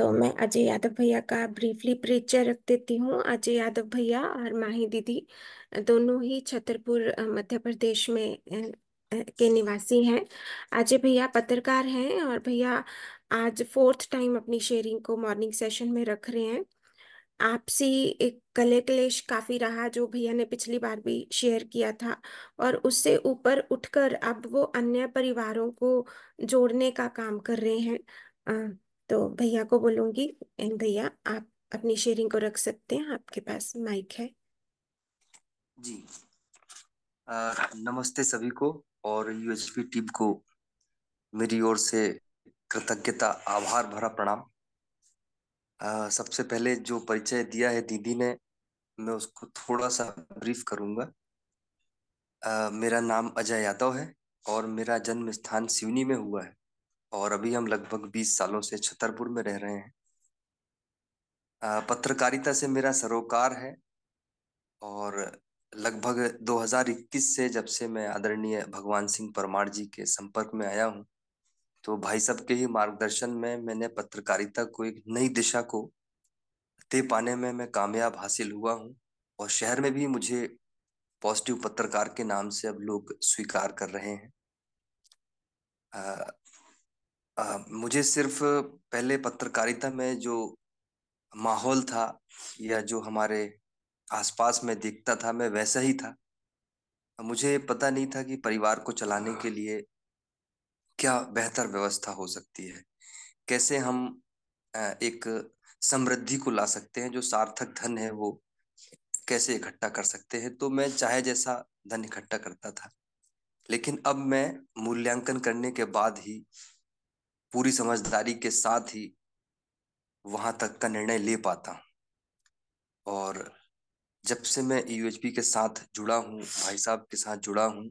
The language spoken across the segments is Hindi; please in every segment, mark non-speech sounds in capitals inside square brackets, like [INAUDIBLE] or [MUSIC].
तो मैं अजय यादव भैया का ब्रीफली परिचय रख देती हूँ। अजय यादव भैया और माही दीदी दोनों ही छतरपुर मध्य प्रदेश में के निवासी हैं। अजय भैया पत्रकार हैं और भैया आज फोर्थ टाइम अपनी शेयरिंग को मॉर्निंग सेशन में रख रहे हैं। आपसी एक कले क्लेश काफ़ी रहा जो भैया ने पिछली बार भी शेयर किया था और उससे ऊपर उठकर अब वो अन्य परिवारों को जोड़ने का काम कर रहे हैं। तो भैया को बोलूँगी "एन भैया आप अपनी शेयरिंग को रख सकते हैं आपके पास माइक है। जी। अ, नमस्ते सभी को और यूएचपी टीम को मेरी ओर से कृतज्ञता आभार भरा प्रणाम। सबसे पहले जो परिचय दिया है दीदी ने मैं उसको थोड़ा सा ब्रीफ करूँगा। अ, मेरा नाम अजय यादव है और मेरा जन्म स्थान सिवनी में हुआ है। और अभी हम लगभग 20 सालों से छतरपुर में रह रहे हैं। पत्रकारिता से मेरा सरोकार है और लगभग 2021 से जब से मैं आदरणीय भगवान सिंह परमार जी के संपर्क में आया हूँ तो भाई साहब के ही मार्गदर्शन में मैंने पत्रकारिता को एक नई दिशा को दे पाने में मैं कामयाब हासिल हुआ हूँ और शहर में भी मुझे पॉजिटिव पत्रकार के नाम से अब लोग स्वीकार कर रहे हैं। आ, मुझे सिर्फ़ पहले पत्रकारिता में जो माहौल था या जो हमारे आसपास में दिखता था मैं वैसा ही था। मुझे पता नहीं था कि परिवार को चलाने के लिए क्या बेहतर व्यवस्था हो सकती है। कैसे हम एक समृद्धि को ला सकते हैं जो सार्थक धन है वो कैसे इकट्ठा कर सकते हैं? तो मैं चाहे जैसा धन इकट्ठा करता था। लेकिन अब मैं मूल्यांकन करने के बाद ही पूरी समझदारी के साथ ही वहाँ तक का निर्णय ले पाता और जब से मैं यूएचपी के साथ जुड़ा हूँ, भाई साहब के साथ जुड़ा हूँ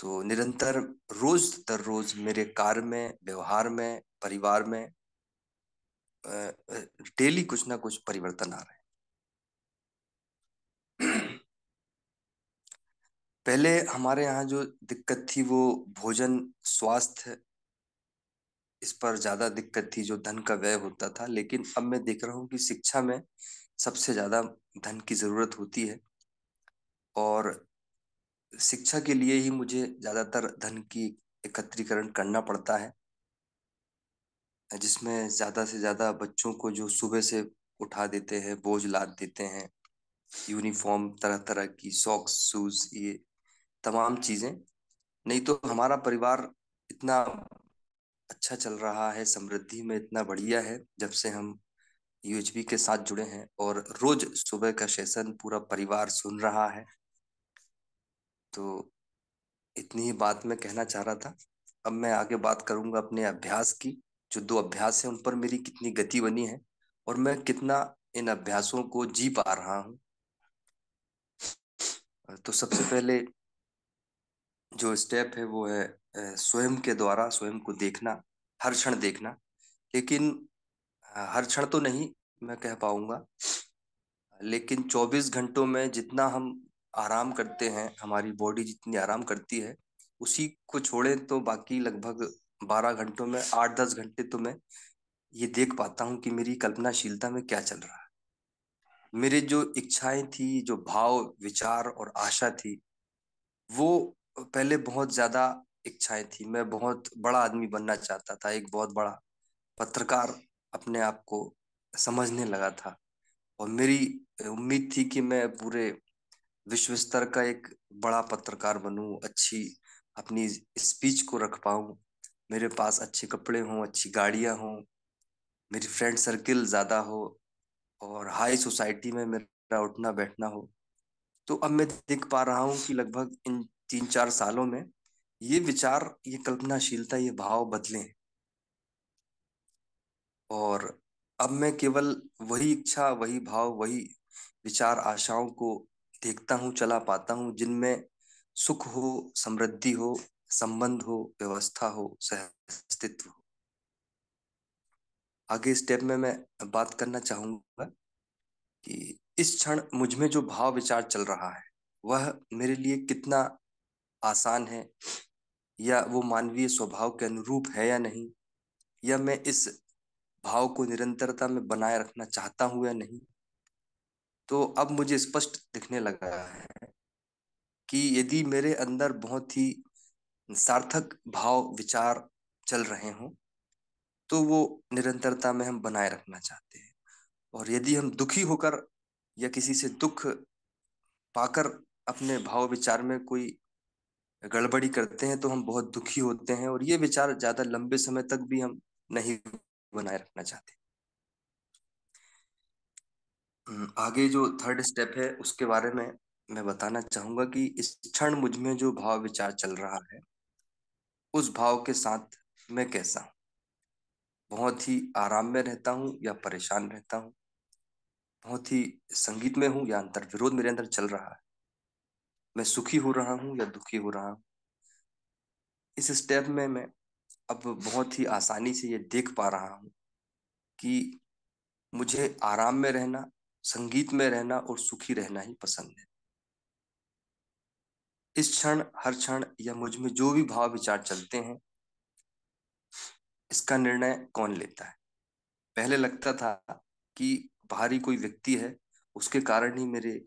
तो निरंतर रोज दर रोज मेरे कार्य में, व्यवहार में, परिवार में डेली कुछ ना कुछ परिवर्तन आ रहे हैं। [CLEARS THROAT] पहले हमारे यहाँ जो दिक्कत थी वो भोजन, स्वास्थ्य इस पर ज़्यादा दिक्कत थी, जो धन का व्यय होता था। लेकिन अब मैं देख रहा हूँ कि शिक्षा में सबसे ज़्यादा धन की ज़रूरत होती है। और शिक्षा के लिए ही मुझे ज़्यादातर धन की एकत्रीकरण करना पड़ता है। जिसमें ज़्यादा से ज़्यादा बच्चों को जो सुबह से उठा देते हैं, बोझ लाद देते हैं, यूनिफॉर्म तरह तरह की सॉक्स, शूज़, ये तमाम चीज़ें। नहीं तो हमारा परिवार इतना अच्छा चल रहा है, समृद्धि में इतना बढ़िया है, जब से हम यूएचबी के साथ जुड़े हैं और रोज सुबह का सेशन पूरा परिवार सुन रहा है। तो इतनी ही बात मैं कहना चाह रहा था। अब मैं आगे बात करूँगा अपने अभ्यास की, जो दो अभ्यास है उन पर मेरी कितनी गति बनी है और मैं कितना इन अभ्यासों को जी पा रहा हूँ। तो सबसे पहले जो स्टेप है वो है स्वयं के द्वारा, स्वयं को देखना, हर क्षण देखना। लेकिन हर क्षण तो नहीं, मैं कह पाऊँगा। लेकिन 24 घंटों में जितना हम आराम करते हैं, हमारी बॉडी जितनी आराम करती है, उसी को छोड़े तो बाकी लगभग 12 घंटों में 8-10 घंटे तो मैं ये देख पाता हूँ कि मेरी कल्पनाशीलता में क्या चल रहा है। मेरे जो इच्छाएँ थी, जो भाव, विचार और आशा थी, वो पहले बहुत ज़्यादा इच्छाएँ थी। मैं बहुत बड़ा आदमी बनना चाहता था, एक बहुत बड़ा पत्रकार अपने आप को समझने लगा था। और मेरी उम्मीद थी कि मैं पूरे विश्व स्तर का एक बड़ा पत्रकार बनूं, अच्छी अपनी स्पीच को रख पाऊँ, मेरे पास अच्छे कपड़े हों, अच्छी गाड़ियाँ हों, मेरी फ्रेंड सर्किल ज़्यादा हो और हाई सोसाइटी में मेरा उठना बैठना हो। तो अब मैं देख पा रहा हूँ कि लगभग इन तीन चार सालों में ये विचार, ये कल्पनाशीलता, ये भाव बदले। और अब मैं केवल वही इच्छा, वही भाव, वही विचार, आशाओं को देखता हूँ, चला पाता हूँ, जिनमें सुख हो, समृद्धि हो, संबंध हो, व्यवस्था हो सह अस्तित्व हो। आगे स्टेप में मैं बात करना चाहूँगा कि इस क्षण मुझमें जो भाव विचार चल रहा है, वह मेरे लिए कितना आसान है या वो मानवीय स्वभाव के अनुरूप है या नहीं? या मैं इस भाव को निरंतरता में बनाए रखना चाहता हूँ या नहीं? तो अब मुझे स्पष्ट दिखने लगा है कि यदि मेरे अंदर बहुत ही सार्थक भाव, विचार चल रहे हों तो वो निरंतरता में हम बनाए रखना चाहते हैं। और यदि हम दुखी होकर या किसी से दुख पाकर अपने भाव विचार में कोई गड़बड़ी करते हैं तो हम बहुत दुखी होते हैं और ये विचार ज़्यादा लंबे समय तक भी हम नहीं बनाए रखना चाहते। हम्म, आगे जो थर्ड स्टेप है उसके बारे में मैं बताना चाहूँगा कि इस क्षण मुझमें जो भाव विचार चल रहा है उस भाव के साथ मैं कैसा हूँ? बहुत ही आराम में रहता हूँ या परेशान रहता हूँ? बहुत ही संगीत में हूँ या अंतर विरोध मेरे अंदर चल रहा है? मैं सुखी हो रहा हूँ या दुखी हो रहा हूँ? इस स्टेप में मैं अब बहुत ही आसानी से ये देख पा रहा हूँ कि मुझे आराम में रहना, संगीत में रहना और सुखी रहना ही पसंद है। इस क्षण, हर क्षण या मुझमें जो भी भाव विचार चलते हैं, इसका निर्णय कौन लेता है? पहले लगता था कि बाहरी कोई व्यक्ति है, उसके कारण ही मेरे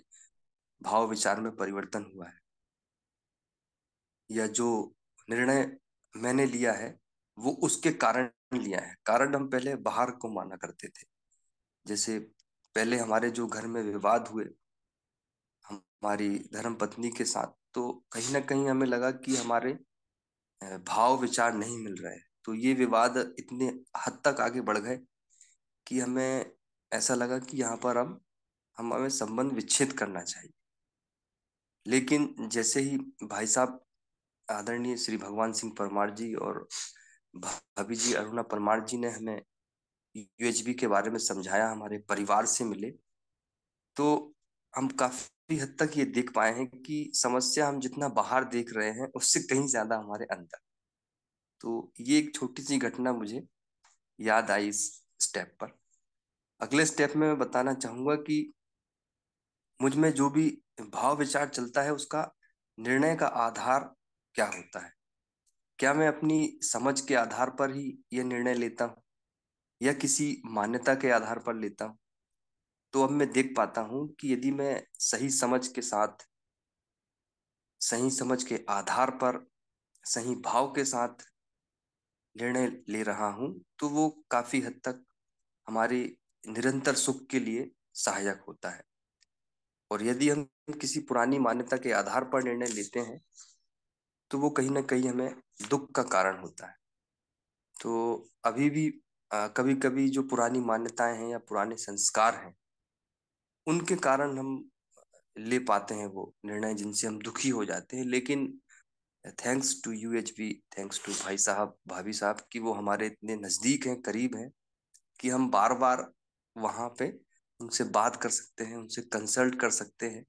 भाव विचार में परिवर्तन हुआ है। या जो निर्णय मैंने लिया है, वो उसके कारण लिया है। कारण हम पहले बाहर को माना करते थे। जैसे पहले हमारे जो घर में विवाद हुए, हमारी धर्म पत्नी के साथ तो कहीं ना कहीं हमें लगा कि हमारे भाव विचार नहीं मिल रहे तो ये विवाद इतने हद तक आगे बढ़ गए कि हमें ऐसा लगा कि यहाँ पर हम हम संबंध विच्छेद करना चाहिए। लेकिन जैसे ही भाई साहब आदरणीय श्री भगवान सिंह परमार जी और भाभी जी अरुणा परमार जी ने हमें यूएचबी के बारे में समझाया, हमारे परिवार से मिले तो हम काफ़ी हद तक ये देख पाए हैं कि समस्या हम जितना बाहर देख रहे हैं उससे कहीं ज़्यादा हमारे अंदर। तो ये एक छोटी सी घटना मुझे याद आई इस स्टेप पर। अगले स्टेप में मैं बताना चाहूँगा कि मुझमें जो भी भाव विचार चलता है, उसका निर्णय का आधार क्या होता है? क्या मैं अपनी समझ के आधार पर ही यह निर्णय लेता हूँ? या किसी मान्यता के आधार पर लेता हूँ? तो अब मैं देख पाता हूँ कि यदि मैं सही समझ के साथ, सही समझ के आधार पर, सही भाव के साथ निर्णय ले रहा हूँ तो वो काफ़ी हद तक हमारे निरंतर सुख के लिए सहायक होता है। और यदि हम किसी पुरानी मान्यता के आधार पर निर्णय लेते हैं तो वो कहीं ना कहीं हमें दुख का कारण होता है। तो अभी भी आ, कभी कभी जो पुरानी मान्यताएँ हैं या पुराने संस्कार हैं उनके कारण हम ले पाते हैं वो निर्णय जिनसे हम दुखी हो जाते हैं। लेकिन thanks to you H B thanks to भाई साहब भाभी साहब कि वो हमारे इतने नज़दीक हैं करीब हैं कि हम बार बार वहाँ पे उनसे बात कर सकते हैं, उनसे कंसल्ट कर सकते हैं।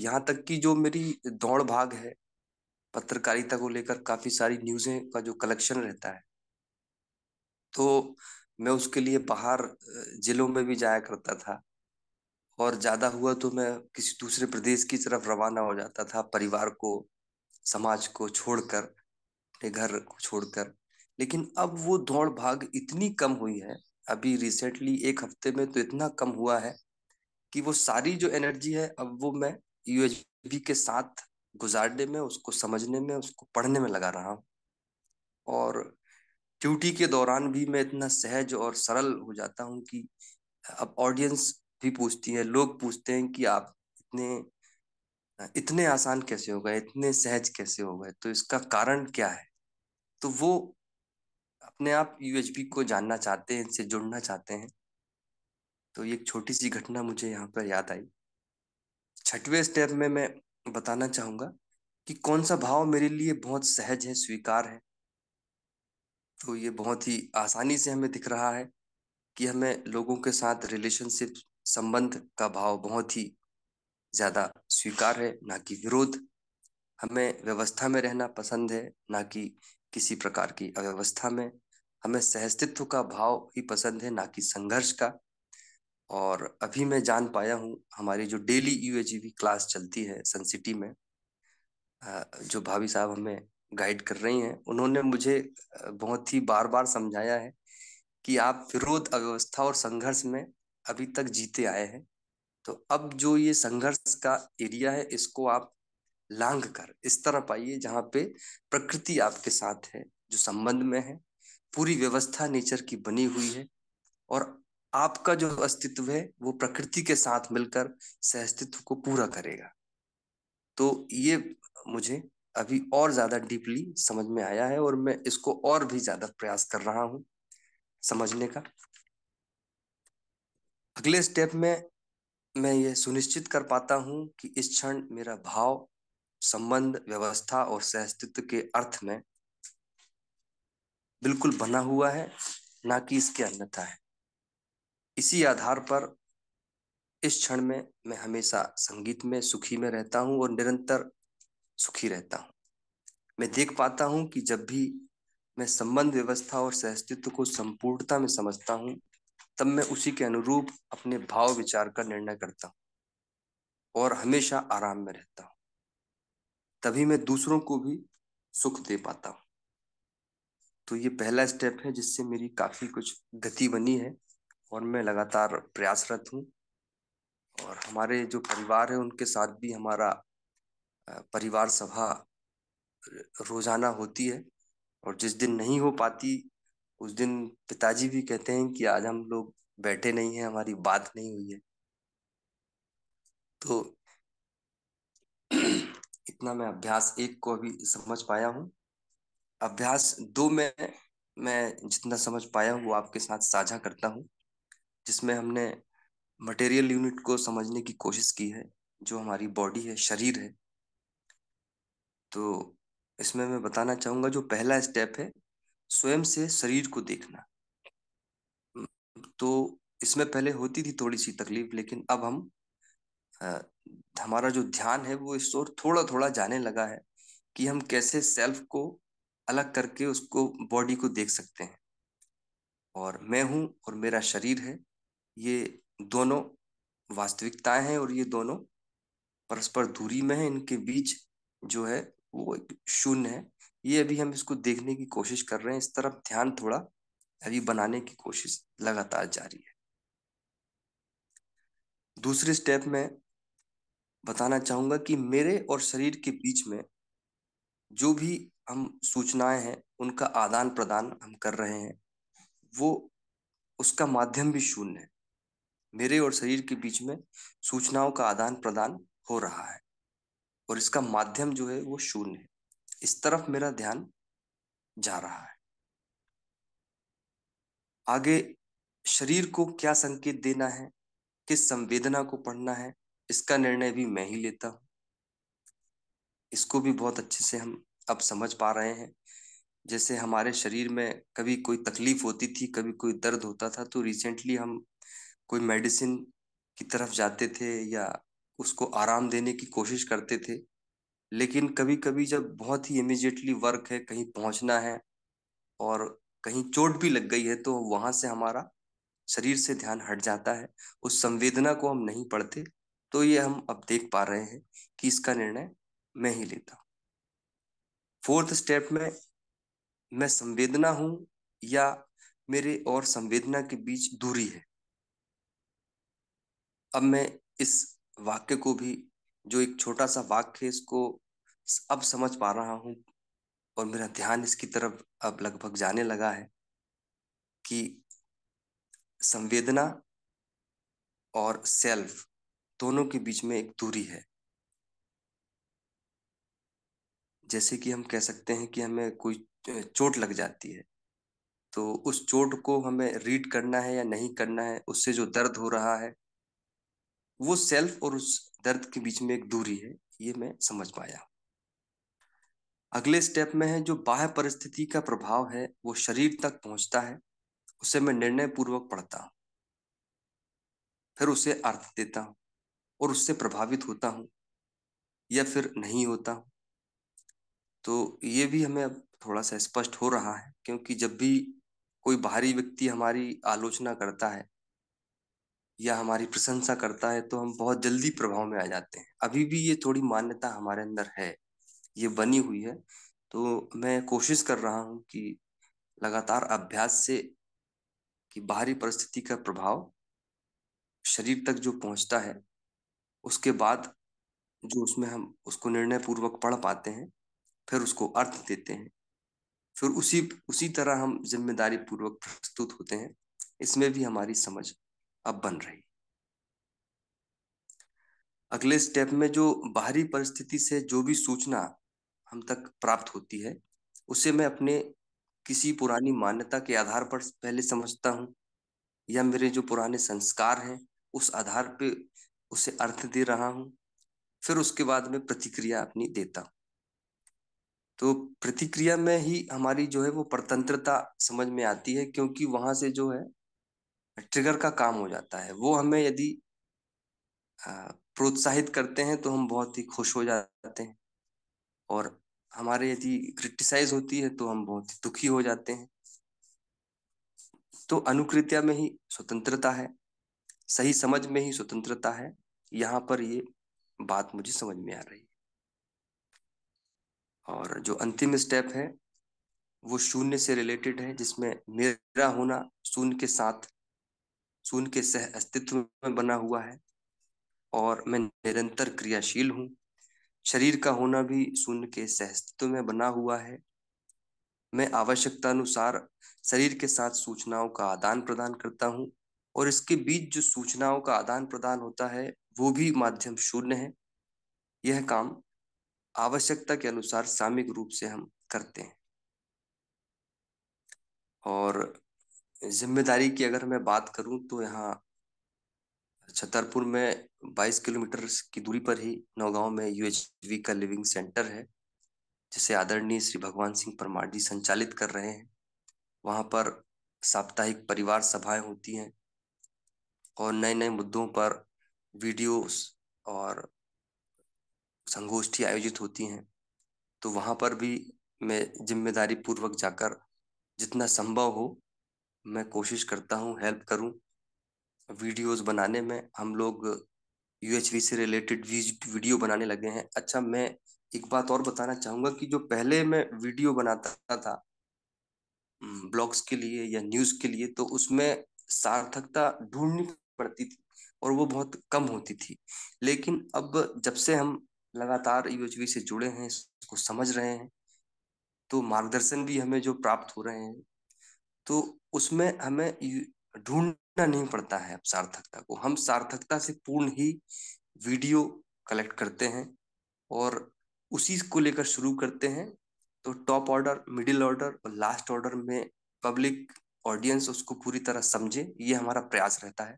यहाँ तक कि जो मेरी दौड़ भाग है, पत्रकारिता को लेकर काफ़ी सारी न्यूज़ें का जो कलेक्शन रहता है तो मैं उसके लिए बाहर जिलों में भी जाया करता था और ज़्यादा हुआ तो मैं किसी दूसरे प्रदेश की तरफ़ रवाना हो जाता था परिवार को, समाज को छोड़कर, अपने घर को छोड़कर। लेकिन अब वो दौड़ भाग इतनी कम हुई है अभी रिसेंटली एक हफ़्ते में तो इतना कम हुआ है कि वो सारी जो एनर्जी है, अब वो मैं यूएचबी के साथ गुजारने में, उसको समझने में, उसको पढ़ने में लगा रहा हूँ। और ड्यूटी के दौरान भी मैं इतना सहज और सरल हो जाता हूँ कि अब ऑडियंस भी पूछती है, लोग पूछते हैं कि आप इतने इतने आसान कैसे हो गए, इतने सहज कैसे हो गए तो इसका कारण क्या है? तो वो अपने आप यूएचबी को जानना चाहते हैं, इनसे जुड़ना चाहते हैं। तो ये एक छोटी सी घटना मुझे यहाँ पर याद आई। छठवें स्टेप में मैं बताना चाहूँगा कि कौन सा भाव मेरे लिए बहुत सहज है, स्वीकार है। तो ये बहुत ही आसानी से हमें दिख रहा है कि हमें लोगों के साथ रिलेशनशिप संबंध का भाव बहुत ही ज़्यादा स्वीकार है, ना कि विरोध। हमें व्यवस्था में रहना पसंद है, ना कि किसी प्रकार की अव्यवस्था में। हमें सहस्तित्व का भाव ही पसंद है, ना कि संघर्ष का। और अभी मैं जान पाया हूँ, हमारी जो डेली यूएजीवी क्लास चलती है सन सिटी में जो भाभी साहब हमें गाइड कर रही हैं, उन्होंने मुझे बहुत ही बार बार समझाया है कि आप विरोध अव्यवस्था और संघर्ष में अभी तक जीते आए हैं। तो अब जो ये संघर्ष का एरिया है, इसको आप लांग कर, इस तरह पाइए जहाँ पे प्रकृति आपके साथ है, जो संबंध में है। पूरी व्यवस्था नेचर की बनी हुई है और आपका जो अस्तित्व है, वो प्रकृति के साथ मिलकर सहअस्तित्व को पूरा करेगा। तो ये मुझे अभी और ज़्यादा डीपली समझ में आया है और मैं इसको और भी ज़्यादा प्रयास कर रहा हूँ समझने का। अगले स्टेप में मैं ये सुनिश्चित कर पाता हूँ कि इस क्षण मेरा भाव, संबंध, व्यवस्था और सहअस्तित्व के अर्थ में बिल्कुल बना हुआ है, ना कि इसके अन्यथा है। इसी आधार पर इस क्षण में मैं हमेशा संगीत में सुखी में रहता हूँ और निरंतर सुखी रहता हूँ। मैं देख पाता हूँ कि जब भी मैं संबंध व्यवस्था और सहस्तित्व को संपूर्णता में समझता हूँ, तब मैं उसी के अनुरूप अपने भाव विचार का निर्णय करता हूँ और हमेशा आराम में रहता हूँ। तभी मैं दूसरों को भी सुख दे पाता हूँ। तो ये पहला स्टेप है जिससे मेरी काफ़ी कुछ गति बनी है और मैं लगातार प्रयासरत हूँ। और हमारे जो परिवार है, उनके साथ भी हमारा परिवार सभा रोज़ाना होती है। और जिस दिन नहीं हो पाती, उस दिन पिताजी भी कहते हैं कि आज हम लोग बैठे नहीं हैं, हमारी बात नहीं हुई है। तो [CLEARS THROAT] इतना मैं अभ्यास एक को अभी समझ पाया हूँ। अभ्यास दो में मैं जितना समझ पाया हूँ वो आपके साथ साझा करता हूँ जिसमें हमने मटेरियल यूनिट को समझने की कोशिश की है जो हमारी बॉडी है शरीर है। तो इसमें मैं बताना चाहूँगा जो पहला स्टेप है स्वयं से शरीर को देखना। तो इसमें पहले होती थी थोड़ी सी तकलीफ़ लेकिन अब हम आ, हमारा जो ध्यान है वो इस ओर थोड़ा थोड़ा जाने लगा है कि हम कैसे सेल्फ को अलग करके उसको बॉडी को देख सकते हैं। और मैं हूँ और मेरा शरीर है, ये दोनों वास्तविकताएँ हैं और ये दोनों परस्पर दूरी में है। इनके बीच जो है, वो एक शून्य है। ये अभी हम इसको देखने की कोशिश कर रहे हैं। इस तरफ़ ध्यान थोड़ा अभी बनाने की कोशिश लगातार जारी है। दूसरे स्टेप में बताना चाहूँगा कि मेरे और शरीर के बीच में जो भी हम सूचनाएँ हैं, उनका आदान प्रदान हम कर रहे हैं। वो उसका माध्यम भी शून्य है। मेरे और शरीर के बीच में सूचनाओं का आदान प्रदान हो रहा है और इसका माध्यम जो है वो शून्य है। इस तरफ़ मेरा ध्यान जा रहा है। आगे, शरीर को क्या संकेत देना है? किस संवेदना को पढ़ना है? इसका निर्णय भी मैं ही लेता हूँ। इसको भी बहुत अच्छे से हम अब समझ पा रहे हैं। जैसे हमारे शरीर में कभी कोई तकलीफ़ होती थी, कभी कोई दर्द होता था तो रिसेंटली हम कोई मेडिसिन की तरफ़ जाते थे या उसको आराम देने की कोशिश करते थे। लेकिन कभी कभी जब बहुत ही इमिजिएटली वर्क है, कहीं पहुँचना है और कहीं चोट भी लग गई है तो वहाँ से हमारा शरीर से ध्यान हट जाता है। उस संवेदना को हम नहीं पढ़ते तो ये हम अब देख पा रहे हैं कि इसका निर्णय मैं ही लेता हूँ। फोर्थ स्टेप में मैं संवेदना हूँ या मेरे और संवेदना के बीच दूरी है। अब मैं इस वाक्य को भी, जो एक छोटा सा वाक्य है, इसको अब समझ पा रहा हूँ और मेरा ध्यान इसकी तरफ़ अब लगभग जाने लगा है कि संवेदना और सेल्फ दोनों के बीच में एक दूरी है। जैसे कि हम कह सकते हैं कि हमें कोई चोट लग जाती है तो उस चोट को हमें रीड करना है या नहीं करना है, उससे जो दर्द हो रहा है, वो सेल्फ और उस दर्द के बीच में एक दूरी है, ये मैं समझ पाया। अगले स्टेप में है जो बाह्य परिस्थिति का प्रभाव है, वो शरीर तक पहुँचता है, उसे मैं निर्णय पूर्वक पढ़ता हूँ। फिर उसे अर्थ देता हूँ और उससे प्रभावित होता हूँ या फिर नहीं होता हूँ। तो ये भी हमें अब थोड़ा सा स्पष्ट हो रहा है, क्योंकि जब भी कोई बाहरी व्यक्ति हमारी आलोचना करता है या हमारी प्रशंसा करता है तो हम बहुत जल्दी प्रभाव में आ जाते हैं। अभी भी ये थोड़ी मान्यता हमारे अंदर है, ये बनी हुई है तो मैं कोशिश कर रहा हूँ कि लगातार अभ्यास से कि बाहरी परिस्थिति का प्रभाव शरीर तक जो पहुँचता है, उसके बाद जो उसमें हम, उसको निर्णय पूर्वक पढ़ पाते हैं फिर उसको अर्थ देते हैं। फिर उसी उसी तरह हम ज़िम्मेदारी पूर्वक प्रस्तुत होते हैं। इसमें भी हमारी समझ अब बन रही। अगले स्टेप में जो बाहरी परिस्थिति से जो भी सूचना हम तक प्राप्त होती है, उसे मैं अपने किसी पुरानी मान्यता के आधार पर पहले समझता हूँ, या मेरे जो पुराने संस्कार हैं, उस आधार पे उसे अर्थ दे रहा हूँ। फिर उसके बाद में प्रतिक्रिया अपनी देता हूँ। तो प्रतिक्रिया में ही हमारी जो है वो परतंत्रता समझ में आती है, क्योंकि वहाँ से जो है, ट्रिगर का काम हो जाता है। वो हमें यदि प्रोत्साहित करते हैं तो हम बहुत ही खुश हो जाते हैं। और हमारे यदि क्रिटिसाइज होती है तो हम बहुत ही दुखी हो जाते हैं। तो अनुकृत्या में ही स्वतंत्रता है, सही समझ में ही स्वतंत्रता है। यहाँ पर ये बात मुझे समझ में आ रही है। और जो अंतिम स्टेप है, वो शून्य से रिलेटेड है, जिसमें मेरा होना शून्य के साथ, शून्य के सह अस्तित्व में बना हुआ है और मैं निरंतर क्रियाशील हूँ। शरीर का होना भी शून्य के सह अस्तित्व में बना हुआ है। मैं आवश्यकता अनुसार शरीर के साथ सूचनाओं का आदान प्रदान करता हूँ और इसके बीच जो सूचनाओं का आदान प्रदान होता है, वो भी माध्यम शून्य है। यह काम आवश्यकता के अनुसार सामूहिक रूप से हम करते हैं। और ज़िम्मेदारी की अगर मैं बात करूँ तो यहाँ छतरपुर में 22 किलोमीटर की दूरी पर ही नौगांव में यूएचवी का लिविंग सेंटर है, जिसे आदरणीय श्री भगवान सिंह परमार जी संचालित कर रहे हैं। वहाँ पर साप्ताहिक परिवार सभाएँ होती हैं और नए नए मुद्दों पर वीडियोस और संगोष्ठी आयोजित होती हैं तो वहाँ पर भी मैं ज़िम्मेदारी पूर्वक जाकर जितना संभव हो, मैं कोशिश करता हूँ, हेल्प करूँ। वीडियोस बनाने में हम लोग यूएचवी से रिलेटेड वीडियो बनाने लगे हैं। अच्छा मैं एक बात और बताना चाहूँगा कि जो पहले मैं वीडियो बनाता था ब्लॉग्स के लिए या न्यूज़ के लिए तो उसमें सार्थकता ढूंढनी पड़ती थी और वो बहुत कम होती थी। लेकिन अब जब से हम लगातार यूएचवी से जुड़े हैं, इसको समझ रहे हैं तो मार्गदर्शन भी हमें जो प्राप्त हो रहे हैं तो उसमें हमें ढूंढना नहीं पड़ता है सार्थकता को। हम सार्थकता से पूर्ण ही वीडियो कलेक्ट करते हैं और उसी को लेकर शुरू करते हैं तो टॉप ऑर्डर, मिडिल ऑर्डर और लास्ट ऑर्डर में पब्लिक ऑडियंस उसको पूरी तरह समझे, ये हमारा प्रयास रहता है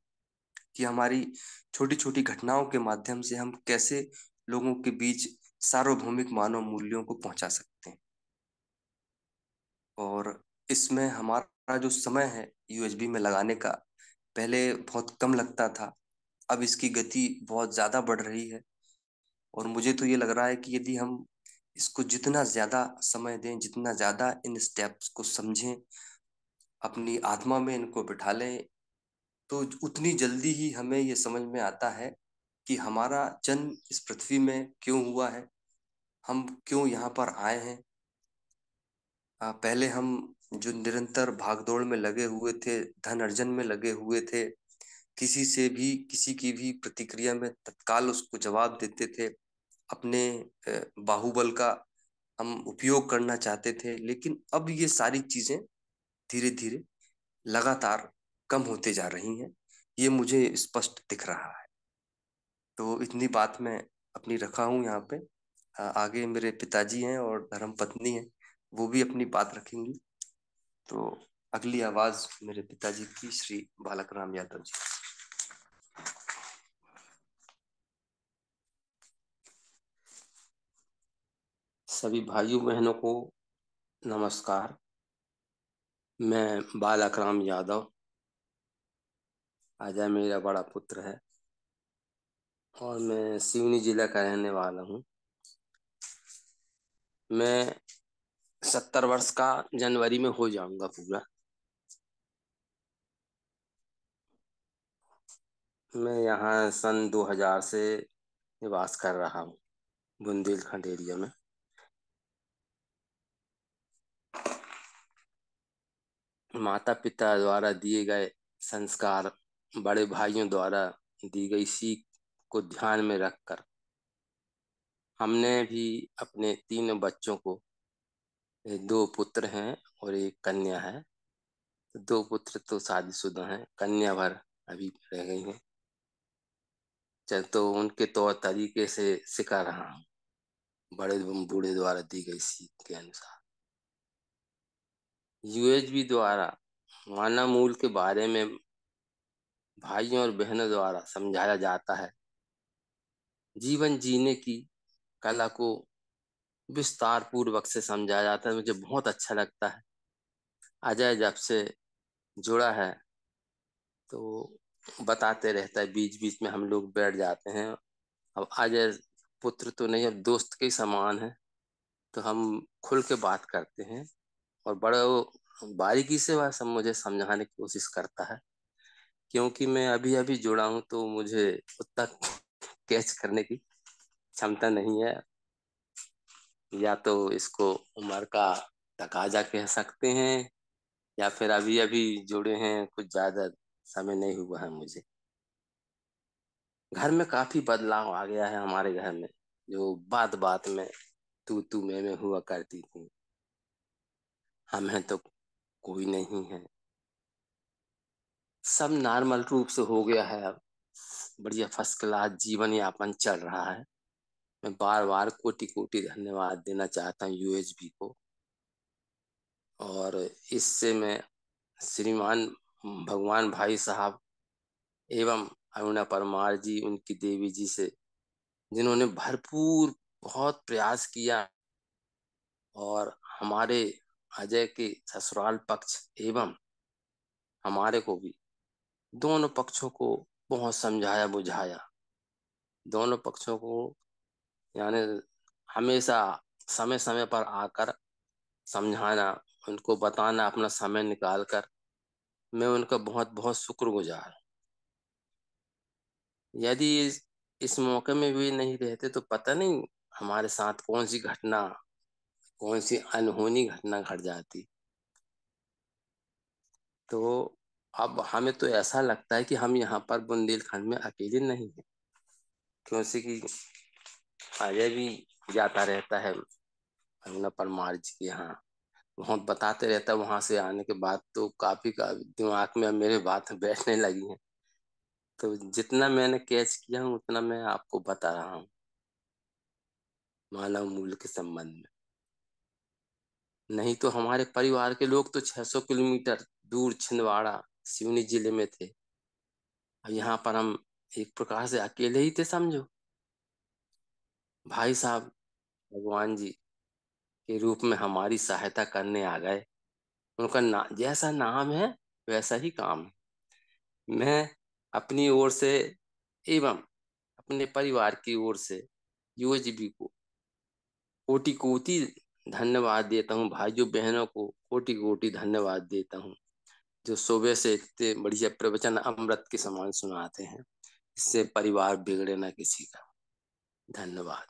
कि हमारी छोटी छोटी घटनाओं के माध्यम से हम कैसे लोगों के बीच सार्वभौमिक मानव मूल्यों को पहुँचा सकते हैं। और इसमें हमारा जो समय है यूएसबी में लगाने का, पहले बहुत कम लगता था, अब इसकी गति बहुत ज़्यादा बढ़ रही है। और मुझे तो ये लग रहा है कि यदि हम इसको जितना ज़्यादा समय दें, जितना ज़्यादा इन स्टेप्स को समझें, अपनी आत्मा में इनको बिठा लें तो उतनी जल्दी ही हमें ये समझ में आता है कि हमारा जन्म इस पृथ्वी में क्यों हुआ है? हम क्यों यहाँ पर आए हैं? पहले हम जो निरंतर भागदौड़ में लगे हुए थे, धन अर्जन में लगे हुए थे, किसी से भी, किसी की भी प्रतिक्रिया में तत्काल उसको जवाब देते थे। अपने बाहुबल का हम उपयोग करना चाहते थे, लेकिन अब ये सारी चीज़ें धीरे धीरे लगातार कम होते जा रही हैं। ये मुझे स्पष्ट दिख रहा है। तो इतनी बात मैं अपनी रखा हूँ यहाँ पे। आगे मेरे पिताजी हैं और धर्म पत्नी है, वो भी अपनी बात रखेंगी। तो अगली आवाज़ मेरे पिताजी की, श्री बालक राम यादव जी। सभी भाइयों बहनों को नमस्कार। मैं बालक राम यादव। आजा मेरा बड़ा पुत्र है। और मैं सिवनी जिला का रहने वाला हूँ। मैं सत्तर वर्ष का जनवरी में हो जाऊँगा पूरा। मैं यहाँ सन 2000 से निवास कर रहा हूँ, बुंदेलखंड एरिया में। माता पिता द्वारा दिए गए संस्कार बड़े भाइयों द्वारा दी गई सीख को ध्यान में रखकर हमने भी अपने तीन बच्चों को दो पुत्र हैं और एक कन्या है। दो पुत्र तो शादीशुदा हैं, कन्या भर अभी रह गई हैं। चल तो उनके तौर तो तरीके से सिखा रहा हूँ। बड़े बूढ़े द्वारा दी गई सीख के अनुसार। यूएचबी द्वारा मानव मूल के बारे में भाइयों और बहनों द्वारा समझाया जाता है। जीवन जीने की कला को विस्तार पूर्वक से समझाया जाता है। मुझे बहुत अच्छा लगता है। अजय जब से जुड़ा है तो बताते रहता है बीच बीच में हम लोग बैठ जाते हैं। अब अजय पुत्र तो नहीं, अब दोस्त के समान है। तो हम खुल के बात करते हैं और बड़ा बारीकी से वह सब मुझे समझाने की कोशिश करता है। क्योंकि मैं अभी अभी जुड़ा हूँ तो मुझे उतना कैच करने की क्षमता नहीं है। या तो इसको उम्र का तकाजा कह सकते हैं, या फिर अभी अभी जुड़े हैं, कुछ ज़्यादा समय नहीं हुआ है मुझे। घर में काफ़ी बदलाव आ गया है हमारे घर में, जो बात बात में तू तू मैं में हुआ करती थी। हमें तो कोई नहीं है। सब नॉर्मल रूप से हो गया है अब। बढ़िया फ़र्स्ट क्लास जीवन यापन चल रहा है। मैं बार बार कोटि कोटि धन्यवाद देना चाहता हूँ यूएचबी को। और इससे मैं श्रीमान भगवान भाई साहब एवं अरुणा परमार जी, उनकी देवी जी से, जिन्होंने भरपूर बहुत प्रयास किया और हमारे अजय के ससुराल पक्ष एवं हमारे को भी, दोनों पक्षों को बहुत समझाया बुझाया। दोनों पक्षों को यानी हमेशा समय समय पर आकर समझाना उनको बताना अपना समय निकाल कर मैं उनका बहुत बहुत शुक्रगुजार यदि इस, इस मौके में भी नहीं रहते तो पता नहीं हमारे साथ कौन सी घटना कौन सी अनहोनी घटना घट जाती। तो अब हमें तो ऐसा लगता है कि हम यहाँ पर बुंदेलखंड में अकेले नहीं हैं। क्योंकि कि अजय भी जाता रहता है अरुणा परमार जी के यहाँ। बहुत बताते रहता है, वहाँ से आने के बाद तो काफ़ी का दिमाग में मेरे बात [LAUGHS] बैठने लगी हैं। तो जितना मैंने कैच किया हूँ, उतना मैं आपको बता रहा हूँ। मानव मूल्य के संबंध में। नहीं तो हमारे परिवार के लोग तो 600 किलोमीटर दूर छिंदवाड़ा सिवनी ज़िले में थे। अब यहाँ पर हम एक प्रकार से अकेले ही थे, समझो। भाई साहब, भगवान जी के रूप में हमारी सहायता करने आ गए। उनका ना, जैसा नाम है, वैसा ही काम है। मैं अपनी ओर से एवं अपने परिवार की ओर से यूएचबी को कोटि कोटि धन्यवाद देता हूँ। भाइयों बहनों को कोटि कोटि धन्यवाद देता हूँ। जो सुबह से इतने बढ़िया प्रवचन अमृत के समान सुनाते हैं, इससे परिवार बिगड़े ना किसी का। धन्यवाद।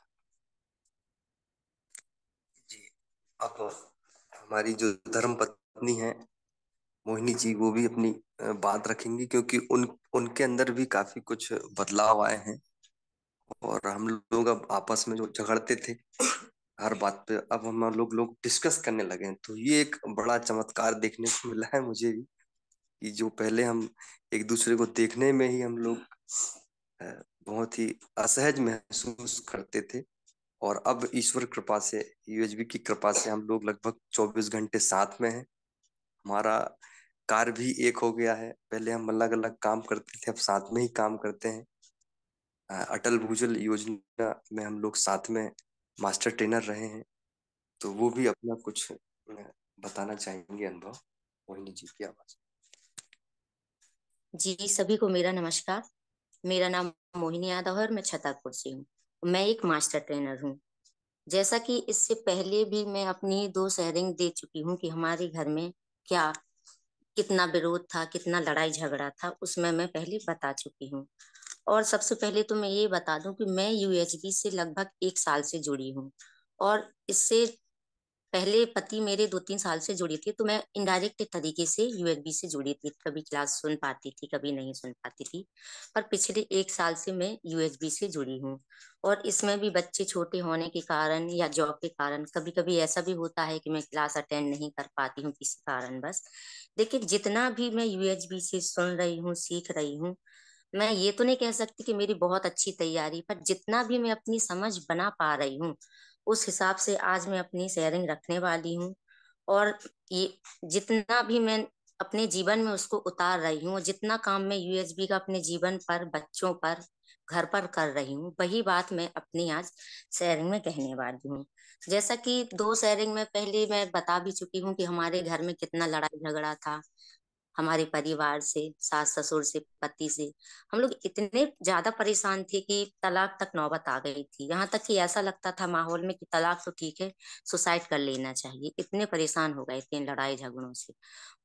जी अब हमारी जो धर्म पत्नी है, मोहिनी जी, वो भी अपनी बात रखेंगी क्योंकि उन, उनके अंदर भी काफ़ी कुछ बदलाव आए हैं और हम लोग अब आपस में जो झगड़ते थे, हर बात पे अब हम लोग लोग डिस्कस करने लगे हैं। तो ये एक बड़ा चमत्कार देखने को मिला है मुझे भी। कि जो पहले हम एक दूसरे को देखने में ही हम लोग बहुत ही असहज महसूस करते थे। और अब ईश्वर कृपा से, यूएचबी की कृपा से हम लोग लगभग 24 घंटे साथ में हैं। हमारा कार्य भी एक हो गया है। पहले हम अलग अलग काम करते थे, अब साथ में ही काम करते हैं। अटल भूजल योजना में हम लोग साथ में मास्टर ट्रेनर रहे हैं। तो वो भी अपना कुछ बताना चाहेंगे अनुभव? मोहिनी जी की आवाज़। जी, सभी को मेरा नमस्कार। मेरा नाम मोहिनी यादव है और मैं छतरपुर से हूँ। मैं एक मास्टर ट्रेनर हूँ। जैसा कि इससे पहले भी मैं अपनी दो शेयरिंग दे चुकी हूँ कि हमारे घर में क्या, कितना विरोध था, कितना लड़ाई झगड़ा था, उसमें मैं पहले बता चुकी हूँ। और सबसे पहले तो मैं ये बता दूँ कि मैं यूएचबी से लगभग एक साल से जुड़ी हूँ। और इससे पहले पति मेरे दो तीन साल से जुड़ी थी तो मैं इनडायरेक्ट तरीके से यूएसबी से जुड़ी थी। कभी क्लास सुन पाती थी, कभी नहीं सुन पाती थी। पर पिछले एक साल से मैं यूएसबी से जुड़ी हूँ और इसमें भी बच्चे छोटे होने के कारण या जॉब के कारण कभी कभी ऐसा भी होता है कि मैं क्लास अटेंड नहीं कर पाती हूँ किसी कारण बस। लेकिन जितना भी मैं यूएसबी से सुन रही हूँ, सीख रही हूँ, मैं ये तो नहीं कह सकती कि मेरी बहुत अच्छी तैयारी, पर जितना भी मैं अपनी समझ बना पा रही हूँ उस हिसाब से आज मैं अपनी शेयरिंग रखने वाली हूँ। और ये जितना भी मैं अपने जीवन में उसको उतार रही हूँ, जितना काम मैं यूएसबी का अपने जीवन पर, बच्चों पर, घर पर कर रही हूँ, वही बात मैं अपनी आज शेयरिंग में कहने वाली हूँ। जैसा कि दो शेयरिंग में पहले मैं बता भी चुकी हूँ कि हमारे घर में कितना लड़ाई झगड़ा था हमारे परिवार से सास ससुर से पति से। हम लोग इतने ज़्यादा परेशान थे कि तलाक तक नौबत आ गई थी। यहाँ तक कि ऐसा लगता था माहौल में कि तलाक तो ठीक है सुसाइड कर लेना चाहिए। इतने परेशान हो गए थे लड़ाई झगड़ों से।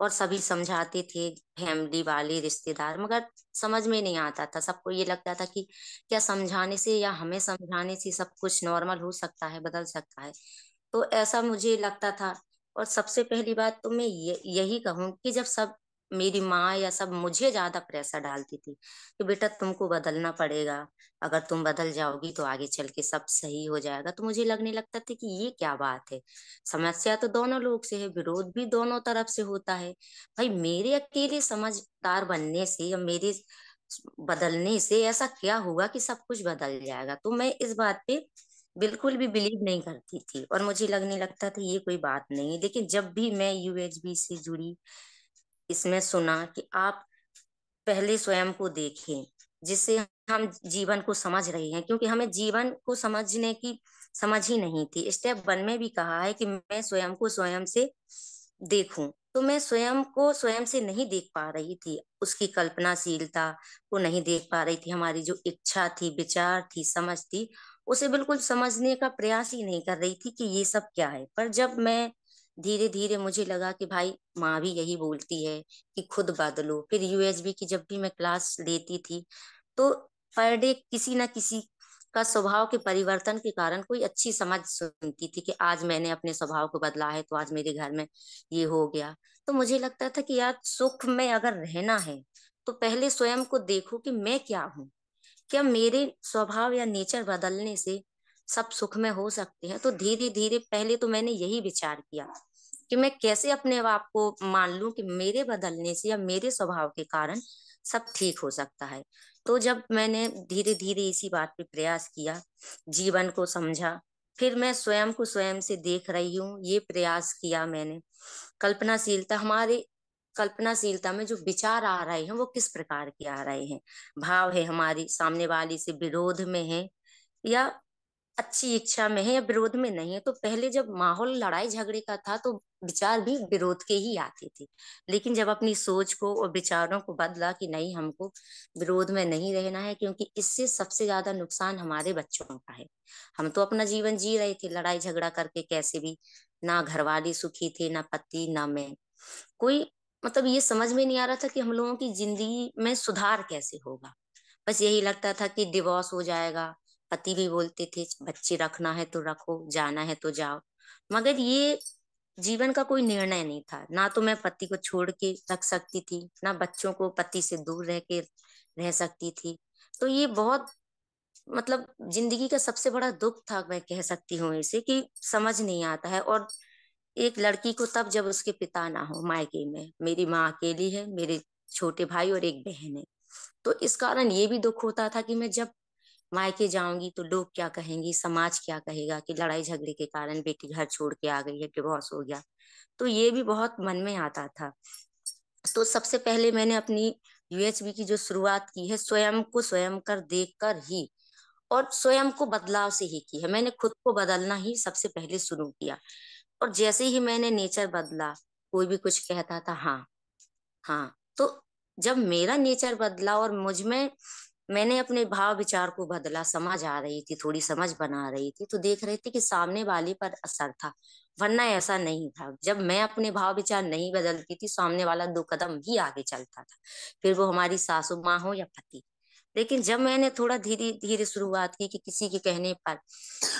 और सभी समझाते थे फैमिली वाले रिश्तेदार मगर समझ में नहीं आता था। सबको ये लगता था कि क्या समझाने से या हमें समझाने से सब कुछ नॉर्मल हो सकता है बदल सकता है। तो ऐसा मुझे लगता था। और सबसे पहली बात तो मैं ये, यही कहूँ कि जब सब मेरी माँ या सब मुझे ज़्यादा प्रेशर डालती थी कि बेटा तुमको बदलना पड़ेगा, अगर तुम बदल जाओगी तो आगे चल के सब सही हो जाएगा। तो मुझे लगने लगता था कि ये क्या बात है? समस्या तो दोनों लोग से है, विरोध भी दोनों तरफ़ से होता है। भाई मेरे अकेले समझदार बनने से या मेरे बदलने से ऐसा क्या हुआ कि सब कुछ बदल जाएगा? तो मैं इस बात पे बिल्कुल भी बिलीव नहीं करती थी और मुझे लगने लगता था ये कोई बात नहीं है। लेकिन जब भी मैं यूएचबी से जुड़ी इसमें सुना कि आप पहले स्वयं को देखें जिससे हम जीवन को समझ रहे हैं। क्योंकि हमें जीवन को समझने की समझ ही नहीं थी। स्टेप वन में भी कहा है कि मैं स्वयं को स्वयं से देखूँ। तो मैं स्वयं को स्वयं से नहीं देख पा रही थी। उसकी कल्पनाशीलता को नहीं देख पा रही थी। हमारी जो इच्छा थी, विचार थी, समझ थी, उसे बिल्कुल समझने का प्रयास ही नहीं कर रही थी कि ये सब क्या है। पर जब मैं धीरे धीरे मुझे लगा कि भाई माँ भी यही बोलती है कि खुद बदलो। फिर यूएसबी की जब भी मैं क्लास लेती थी तो पर डे किसी ना किसी का स्वभाव के परिवर्तन के कारण कोई अच्छी समझ सुनती थी कि आज मैंने अपने स्वभाव को बदला है तो आज मेरे घर में ये हो गया। तो मुझे लगता था कि यार सुख में अगर रहना है तो पहले स्वयं को देखो कि मैं क्या हूँ। क्या मेरे स्वभाव या नेचर बदलने से सब सुख में हो सकते हैं तो धीरे धीरे पहले तो मैंने यही विचार किया कि मैं कैसे अपने आप को मान लूँ कि मेरे बदलने से या मेरे स्वभाव के कारण सब ठीक हो सकता है। तो जब मैंने धीरे धीरे इसी बात पे प्रयास किया, जीवन को समझा, फिर मैं स्वयं को स्वयं से देख रही हूँ, ये प्रयास किया मैंने। कल्पनाशीलता, हमारे कल्पनाशीलता में जो विचार आ रहे हैं, वो किस प्रकार के आ रहे हैं? भाव है हमारी, सामने वाली से विरोध में है या अच्छी इच्छा में है या विरोध में नहीं है तो पहले जब माहौल लड़ाई झगड़े का था तो विचार भी विरोध के ही आते थे। लेकिन जब अपनी सोच को और विचारों को बदला कि नहीं, हमको विरोध में नहीं रहना है, क्योंकि इससे सबसे ज़्यादा नुकसान हमारे बच्चों का है। हम तो अपना जीवन जी रहे थे, लड़ाई झगड़ा करके कैसे भी, ना घरवाली सुखी थे, ना पति, ना मैं। कोई मतलब ये समझ में नहीं आ रहा था कि हम लोगों की ज़िंदगी में सुधार कैसे होगा। बस यही लगता था कि डिवोर्स हो जाएगा पति भी बोलते थे, बच्चे रखना है तो रखो, जाना है तो जाओ। मगर ये जीवन का कोई निर्णय नहीं था। ना तो मैं पति को छोड़ के रख सकती थी, ना बच्चों को पति से दूर रह के रह सकती थी। तो ये बहुत मतलब ज़िंदगी का सबसे बड़ा दुख था, मैं कह सकती हूँ इसे, कि समझ नहीं आता है। और एक लड़की को तब जब उसके पिता ना हो, मायके में, मेरी माँ अकेली है, मेरे छोटे भाई और एक बहन है। तो इस कारण ये भी दुख होता था कि मैं जब मायके जाऊँगी तो लोग क्या कहेंगी, समाज क्या कहेगा कि लड़ाई झगड़े के कारण बेटी घर छोड़ के आ गई है डिवोर्स हो गया। तो ये भी बहुत मन में आता था। तो सबसे पहले मैंने अपनी यूएचबी की जो शुरुआत की है, स्वयं को स्वयं कर देख कर ही और स्वयं को बदलाव से ही की है। मैंने खुद को बदलना ही सबसे पहले शुरू किया। और जैसे ही मैंने नेचर बदला, कोई भी कुछ कहता था हाँ हाँ तो जब मेरा नेचर बदला और मुझमें मैंने अपने भाव विचार को बदला, समझ आ रही थी, थोड़ी समझ बना रही थी तो देख रहे थे कि सामने वाले पर असर था, वरना ऐसा नहीं था। जब मैं अपने भाव विचार नहीं बदलती थी, सामने वाला दो कदम ही आगे चलता था, फिर वो हमारी सासू, माँ हो या पति। लेकिन जब मैंने थोड़ा धीरे धीरे शुरुआत की कि किसी के कहने पर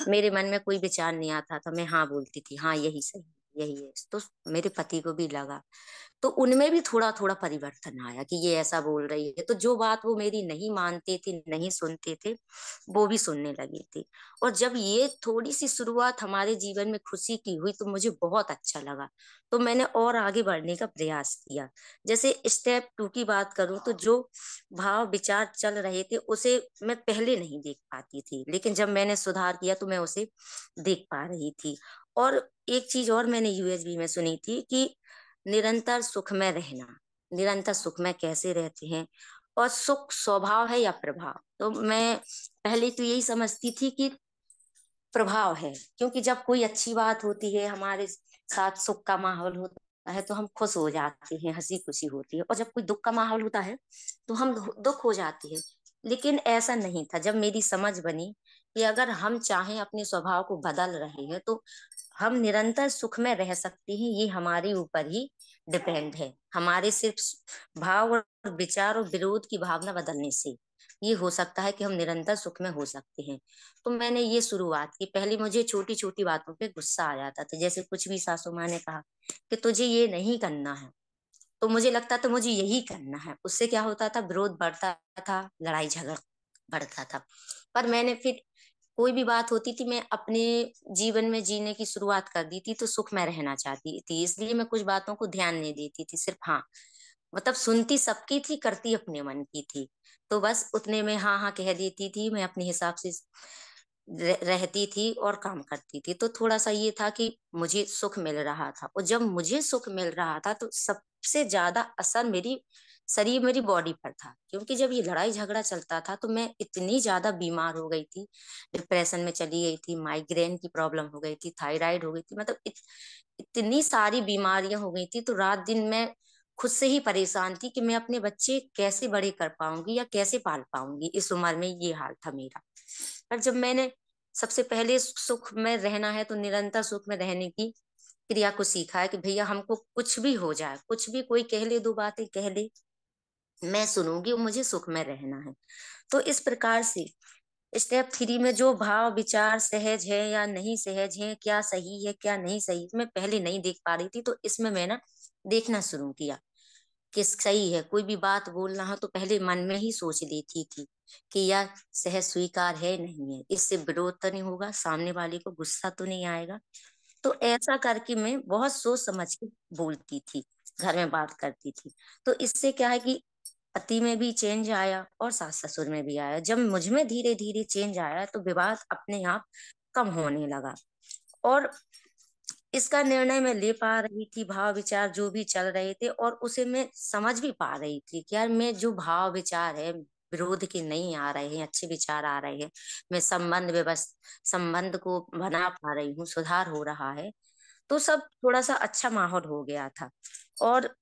मेरे मन में कोई विचार नहीं आता था, मैं हाँ बोलती थी हाँ यही सही। यही है तो मेरे पति को भी लगा। तो उनमें भी थोड़ा थोड़ा परिवर्तन आया कि ये ऐसा बोल रही है। तो जो बात वो मेरी नहीं मानते थे, नहीं सुनते थे, वो भी सुनने लगे थे। और जब ये थोड़ी सी शुरुआत हमारे जीवन में खुशी की हुई तो मुझे बहुत अच्छा लगा। तो मैंने और आगे बढ़ने का प्रयास किया। जैसे स्टेप टू की बात करूँ तो जो भाव विचार चल रहे थे, उसे मैं पहले नहीं देख पाती थी। लेकिन जब मैंने सुधार किया तो मैं उसे देख पा रही थी। और एक चीज़ और मैंने यूएसबी में सुनी थी कि निरंतर सुख में रहना, निरंतर सुख में कैसे रहते हैं और सुख स्वभाव है या प्रभाव? तो मैं पहले तो यही समझती थी कि प्रभाव है, क्योंकि जब कोई अच्छी बात होती है, हमारे साथ सुख का माहौल होता है तो हम खुश हो जाते हैं हँसी खुशी होती है और जब कोई दुख का माहौल होता है तो हम दुख हो जाते हैं। लेकिन ऐसा नहीं था, जब मेरी समझ बनी कि अगर हम चाहें अपने स्वभाव को बदल रहे हैं तो हम निरंतर सुख में रह सकते हैं, ये हमारे ऊपर ही डिपेंड है। हमारे सिर्फ़ भाव और विचार और विरोध की भावना बदलने से ये हो सकता है कि हम निरंतर सुख में हो सकते हैं। तो मैंने ये शुरुआत की। पहले मुझे छोटी छोटी बातों पे गुस्सा आ जाता था, जैसे कुछ भी सासू माँ ने कहा कि तुझे ये नहीं करना है तो मुझे लगता था मुझे यही करना है। उससे क्या होता था, विरोध बढ़ता था, लड़ाई झगड़ा बढ़ता था। पर मैंने फिर कोई भी बात होती थी, मैं अपने जीवन में जीने की शुरुआत कर दी थी तो सुख में रहना चाहती थी, इसलिए मैं कुछ बातों को ध्यान नहीं देती थी, सिर्फ़ हाँ मतलब सुनती सबकी थी, करती अपने मन की थी तो बस उतने में हाँ हाँ कह देती थी, मैं अपने हिसाब से रहती थी और काम करती थी तो थोड़ा सा ये था कि मुझे सुख मिल रहा था, और जब मुझे सुख मिल रहा था तो सबसे ज़्यादा असर मेरी शरीर मेरी बॉडी पर था क्योंकि जब ये लड़ाई झगड़ा चलता था तो मैं इतनी ज़्यादा बीमार हो गई थी डिप्रेशन में चली गई थी माइग्रेन की प्रॉब्लम हो गई थी थायराइड हो गई थी मतलब इत, इतनी सारी बीमारियाँ हो गई थी तो रात दिन मैं खुद से ही परेशान थी कि मैं अपने बच्चे कैसे बड़े कर पाऊँगी या कैसे पाल पाऊँगी इस उम्र में ये हाल था मेरा। पर जब मैंने सबसे पहले सुख में रहना है तो निरंतर सुख में रहने की क्रिया को सीखा है कि भैया हमको कुछ भी हो जाए कुछ भी कोई कह ले दो बातें कह ले मैं सुनूँगी, मुझे सुख में रहना है। तो इस प्रकार से स्टेप थ्री में जो भाव, विचार सहज है या नहीं सहज है, क्या सही है, क्या नहीं सही, मैं पहले नहीं देख पा रही थी तो इसमें मैं ना देखना शुरू किया कि सही है, कोई भी बात बोलना हो तो पहले मन में ही सोच लेती थी कि यह सहज स्वीकार है नहीं है। इससे विरोध तो नहीं होगा, सामने वाले को गुस्सा तो नहीं आएगा। तो ऐसा करके मैं बहुत सोच समझ के बोलती थी, घर में बात करती थी। तो इससे क्या है कि पति में भी चेंज आया और सास ससुर में भी आया। जब मुझमें धीरे धीरे चेंज आया तो विवाद अपने आप कम होने लगा। और इसका निर्णय मैं ले पा रही थी भाव विचार जो भी चल रहे थे और उसे मैं समझ भी पा रही थी कि यार, मैं जो भाव विचार है, विरोध के नहीं आ रहे हैं, अच्छे विचार आ रहे हैं, मैं संबंध व्यवस्था संबंध को बना पा रही हूँ, सुधार हो रहा है तो सब थोड़ा सा अच्छा माहौल हो गया था। और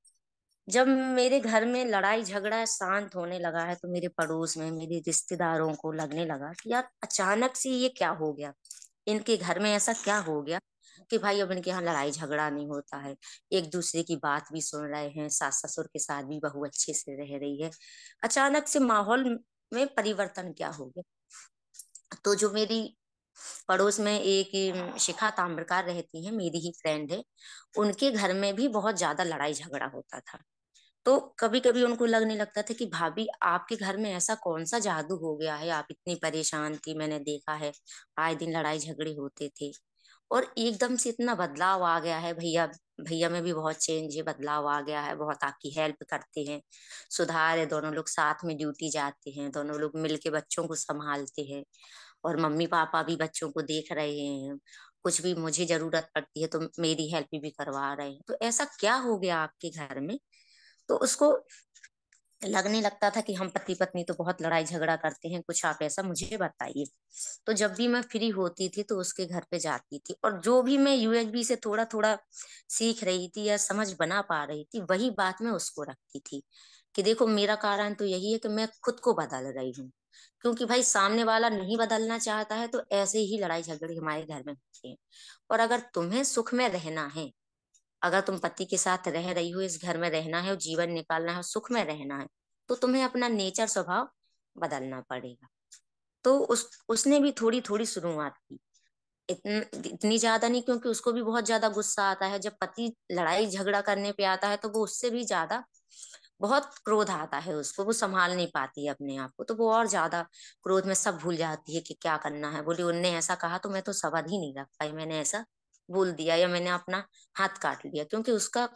जब मेरे घर में लड़ाई झगड़ा शांत होने लगा है तो मेरे पड़ोस में, मेरे रिश्तेदारों को लगने लगा कि यार, अचानक से ये क्या हो गया? इनके घर में ऐसा क्या हो गया कि भाई अब इनके यहाँ लड़ाई झगड़ा नहीं होता है? एक दूसरे की बात भी सुन रहे हैं सास ससुर के साथ भी बहू अच्छे से रह रही है। अचानक से माहौल में परिवर्तन क्या हो गया? तो जो मेरी पड़ोस में एक शिखा ताम्रकार रहती है, मेरी ही फ्रेंड है, उनके घर में भी बहुत ज़्यादा लड़ाई झगड़ा होता था। तो कभी कभी उनको लगने लगता था कि, भाभी, आपके घर में ऐसा कौन सा जादू हो गया है? आप इतनी परेशान थी, मैंने देखा है, आए दिन लड़ाई झगड़े होते थे। और एकदम से इतना बदलाव आ गया है, भैया भैया में भी बहुत चेंज है, बदलाव आ गया है, बहुत आपकी हेल्प करते हैं। सुधार है, दोनों लोग साथ में ड्यूटी जाते हैं, दोनों लोग मिलके बच्चों को संभालते हैं और मम्मी पापा भी बच्चों को देख रहे हैं। कुछ भी मुझे ज़रूरत पड़ती है तो मेरी हेल्प भी करवा रहे हैं। तो ऐसा क्या हो गया आपके घर में? तो उसको लगने लगता था कि हम पति पत्नी तो बहुत लड़ाई झगड़ा करते हैं, कुछ आप ऐसा मुझे बताइए। तो जब भी मैं फ्री होती थी तो उसके घर पे जाती थी और जो भी मैं यूएसबी से थोड़ा थोड़ा सीख रही थी या समझ बना पा रही थी, वही बात मैं उसको रखती थी कि देखो, मेरा कारण तो यही है कि मैं खुद को बदल रही हूँ। क्योंकि भाई सामने वाला नहीं बदलना चाहता है तो ऐसे ही लड़ाई झगड़े हमारे घर में होते हैं। और अगर तुम्हें सुख में रहना है अगर तुम पति के साथ रह रही हो इस घर में रहना है और जीवन निकालना है और सुख में रहना है तो तुम्हें अपना नेचर स्वभाव बदलना पड़ेगा। तो उस उसने भी थोड़ी थोड़ी शुरुआत की। इतन, इतनी ज़्यादा नहीं क्योंकि उसको भी बहुत ज़्यादा गुस्सा आता है। जब पति लड़ाई झगड़ा करने पे आता है तो वो उससे भी ज़्यादा बहुत क्रोध आता है उसको वो संभाल नहीं पाती है अपने आप को तो वो और ज़्यादा क्रोध में सब भूल जाती है कि क्या करना है। बोली उनने ऐसा कहा तो मैं तो सवाल ही नहीं रख पाई मैंने ऐसा बोल दिया या मैंने अपना हाथ काट लिया, क्योंकि उसका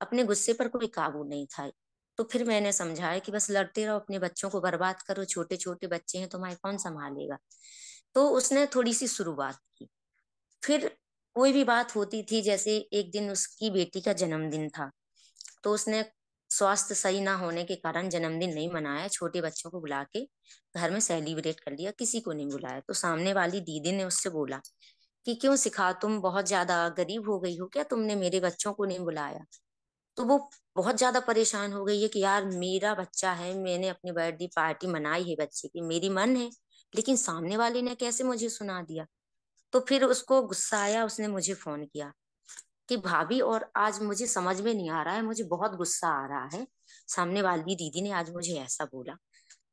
अपने गुस्से पर कोई काबू नहीं था। तो फिर मैंने समझाया कि बस लड़ते रहो, अपने बच्चों को बर्बाद करो छोटे छोटे बच्चे हैं, तुम्हारे कौन संभालेगा? तो उसने थोड़ी सी शुरुआत की। फिर कोई भी बात होती थी, जैसे एक दिन उसकी बेटी का जन्मदिन था तो उसने स्वास्थ्य सही ना होने के कारण जन्मदिन नहीं मनाया, छोटे बच्चों को बुला के घर में सेलिब्रेट कर लिया, किसी को नहीं बुलाया। तो सामने वाली दीदी ने उससे बोला कि क्यों सिखा तुम बहुत ज़्यादा गरीब हो गई हो? क्या तुमने मेरे बच्चों को नहीं बुलाया? तो वो बहुत ज़्यादा परेशान हो गई है कि यार मेरा बच्चा है, मैंने अपनी बर्थडे पार्टी मनाई है बच्चे की, मेरी मन है, लेकिन सामने वाले ने कैसे मुझे सुना दिया? तो फिर उसको गुस्सा आया, उसने मुझे फ़ोन किया कि भाभी और आज मुझे समझ में नहीं आ रहा है, मुझे बहुत गुस्सा आ रहा है, सामने वाली दीदी ने आज मुझे ऐसा बोला।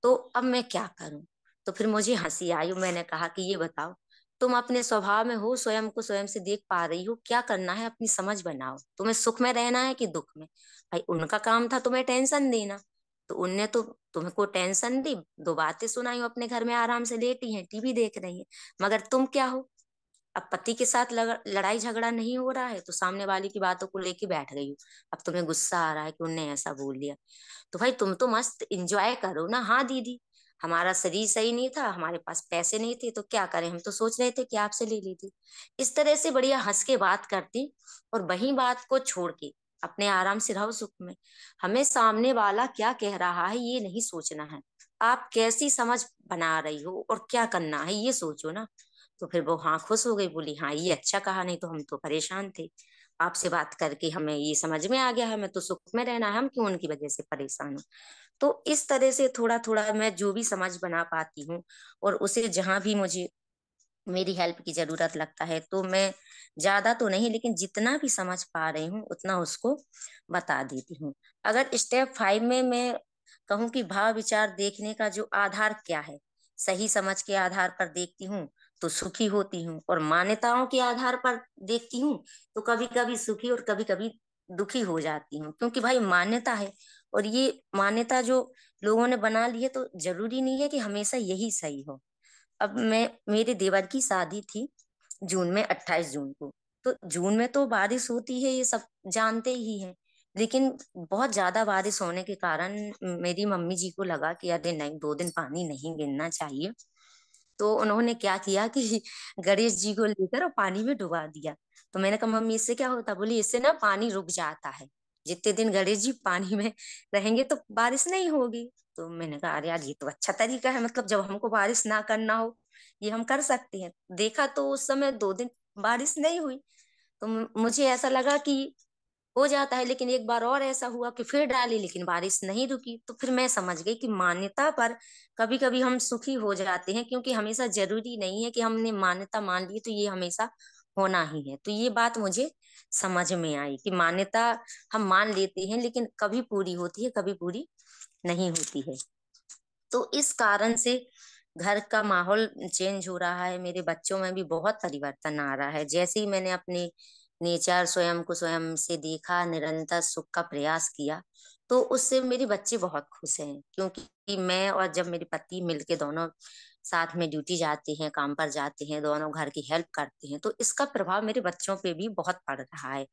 तो अब मैं क्या करूँ? तो फिर मुझे हँसी आई मैंने कहा कि ये बताओ तुम अपने स्वभाव में हो, स्वयं को स्वयं से देख पा रही हो, क्या करना है अपनी समझ बनाओ। तुम्हें सुख में रहना है कि दुख में? भाई, उनका काम था तुम्हें टेंशन देना। तो उनने तो तुम्हें को टेंशन दी, दो बातें सुनाई, अपने घर में आराम से लेटी हैं, टीवी देख रही है। मगर तुम क्या हो? अब पति के साथ लड़ाई झगड़ा नहीं हो रहा है तो सामने वाले की बातों को लेके बैठ गई हो। अब तुम्हें गुस्सा आ रहा है कि उनने ऐसा बोल दिया। तो भाई, तुम तो मस्त इंजॉय करो ना। हाँ दीदी हमारा शरीर सही नहीं था, हमारे पास पैसे नहीं थे तो क्या करें? हम तो सोच रहे थे कि आपसे ले ली इस तरह से बढ़िया हंस के बात करती और वही बात को छोड़ के अपने आराम से रहो सुख में। हमें सामने वाला क्या कह रहा है, ये नहीं सोचना है। आप कैसी समझ बना रही हो और क्या करना है, ये सोचो ना। तो फिर वो हाँ खुश हो गई, बोली हाँ ये अच्छा कहा, नहीं तो हम तो परेशान थे। आपसे बात करके हमें ये समझ में आ गया है मैं तो सुख में रहना है, हम क्यों उनकी वजह से परेशान हूँ? तो इस तरह से थोड़ा थोड़ा मैं जो भी समझ बना पाती हूँ और उसे जहाँ भी मुझे, मेरी हेल्प की ज़रूरत लगता है तो मैं ज़्यादा तो नहीं, लेकिन जितना भी समझ पा रही हूँ, उतना उसको बता देती हूँ। अगर स्टेप फाइव में मैं कहूँ कि भाव विचार देखने का जो आधार क्या है, सही समझ के आधार पर देखती हूँ तो सुखी होती हूँ और मान्यताओं के आधार पर देखती हूँ तो कभी कभी सुखी और कभी कभी दुखी हो जाती हूँ, क्योंकि भाई मान्यता है और ये मान्यता जो लोगों ने बना ली है तो ज़रूरी नहीं है कि हमेशा यही सही हो। अब मैं, मेरे देवर की शादी थी जून में 28 जून को। तो जून में तो बारिश होती है, ये सब जानते ही हैं। लेकिन बहुत ज़्यादा बारिश होने के कारण मेरी मम्मी जी को लगा कि अरे नहीं, दो दिन पानी नहीं गिरना चाहिए। तो उन्होंने क्या किया कि [LAUGHS] गणेश जी को लेकर पानी में डुबा दिया। तो मैंने कहा, मम्मी, इससे क्या होता? बोली, इससे ना पानी रुक जाता है। जितने दिन गणेश जी पानी में [LAUGHS] रहेंगे तो बारिश नहीं होगी। तो मैंने कहा, अरे यार, ये तो अच्छा तरीका है। मतलब जब हमको बारिश ना करना हो, ये हम कर सकते हैं। देखा तो उस समय दो दिन बारिश नहीं हुई। तो मुझे ऐसा लगा कि हो जाता है, लेकिन एक बार और ऐसा हुआ कि फिर डाली, लेकिन बारिश नहीं रुकी। तो फिर मैं समझ गई कि मान्यता पर कभी कभी हम सुखी हो जाते हैं, क्योंकि हमेशा ज़रूरी नहीं है कि हमने मान्यता मान ली तो ये हमेशा होना ही है। तो ये बात मुझे समझ में आई कि मान्यता हम मान लेते हैं, लेकिन कभी पूरी होती है, कभी पूरी नहीं होती है। तो इस कारण से घर का माहौल चेंज हो रहा है, मेरे बच्चों में भी बहुत परिवर्तन आ रहा है। जैसे ही मैंने अपने नेचर स्वयं को स्वयं से देखा, निरंतर सुख का प्रयास किया तो उससे मेरे बच्चे बहुत खुश हैं, क्योंकि मैं और जब मेरे पति मिलके दोनों साथ में ड्यूटी जाते हैं, काम पर जाते हैं, दोनों घर की हेल्प करते हैं तो इसका प्रभाव मेरे बच्चों पे भी बहुत पड़ रहा है।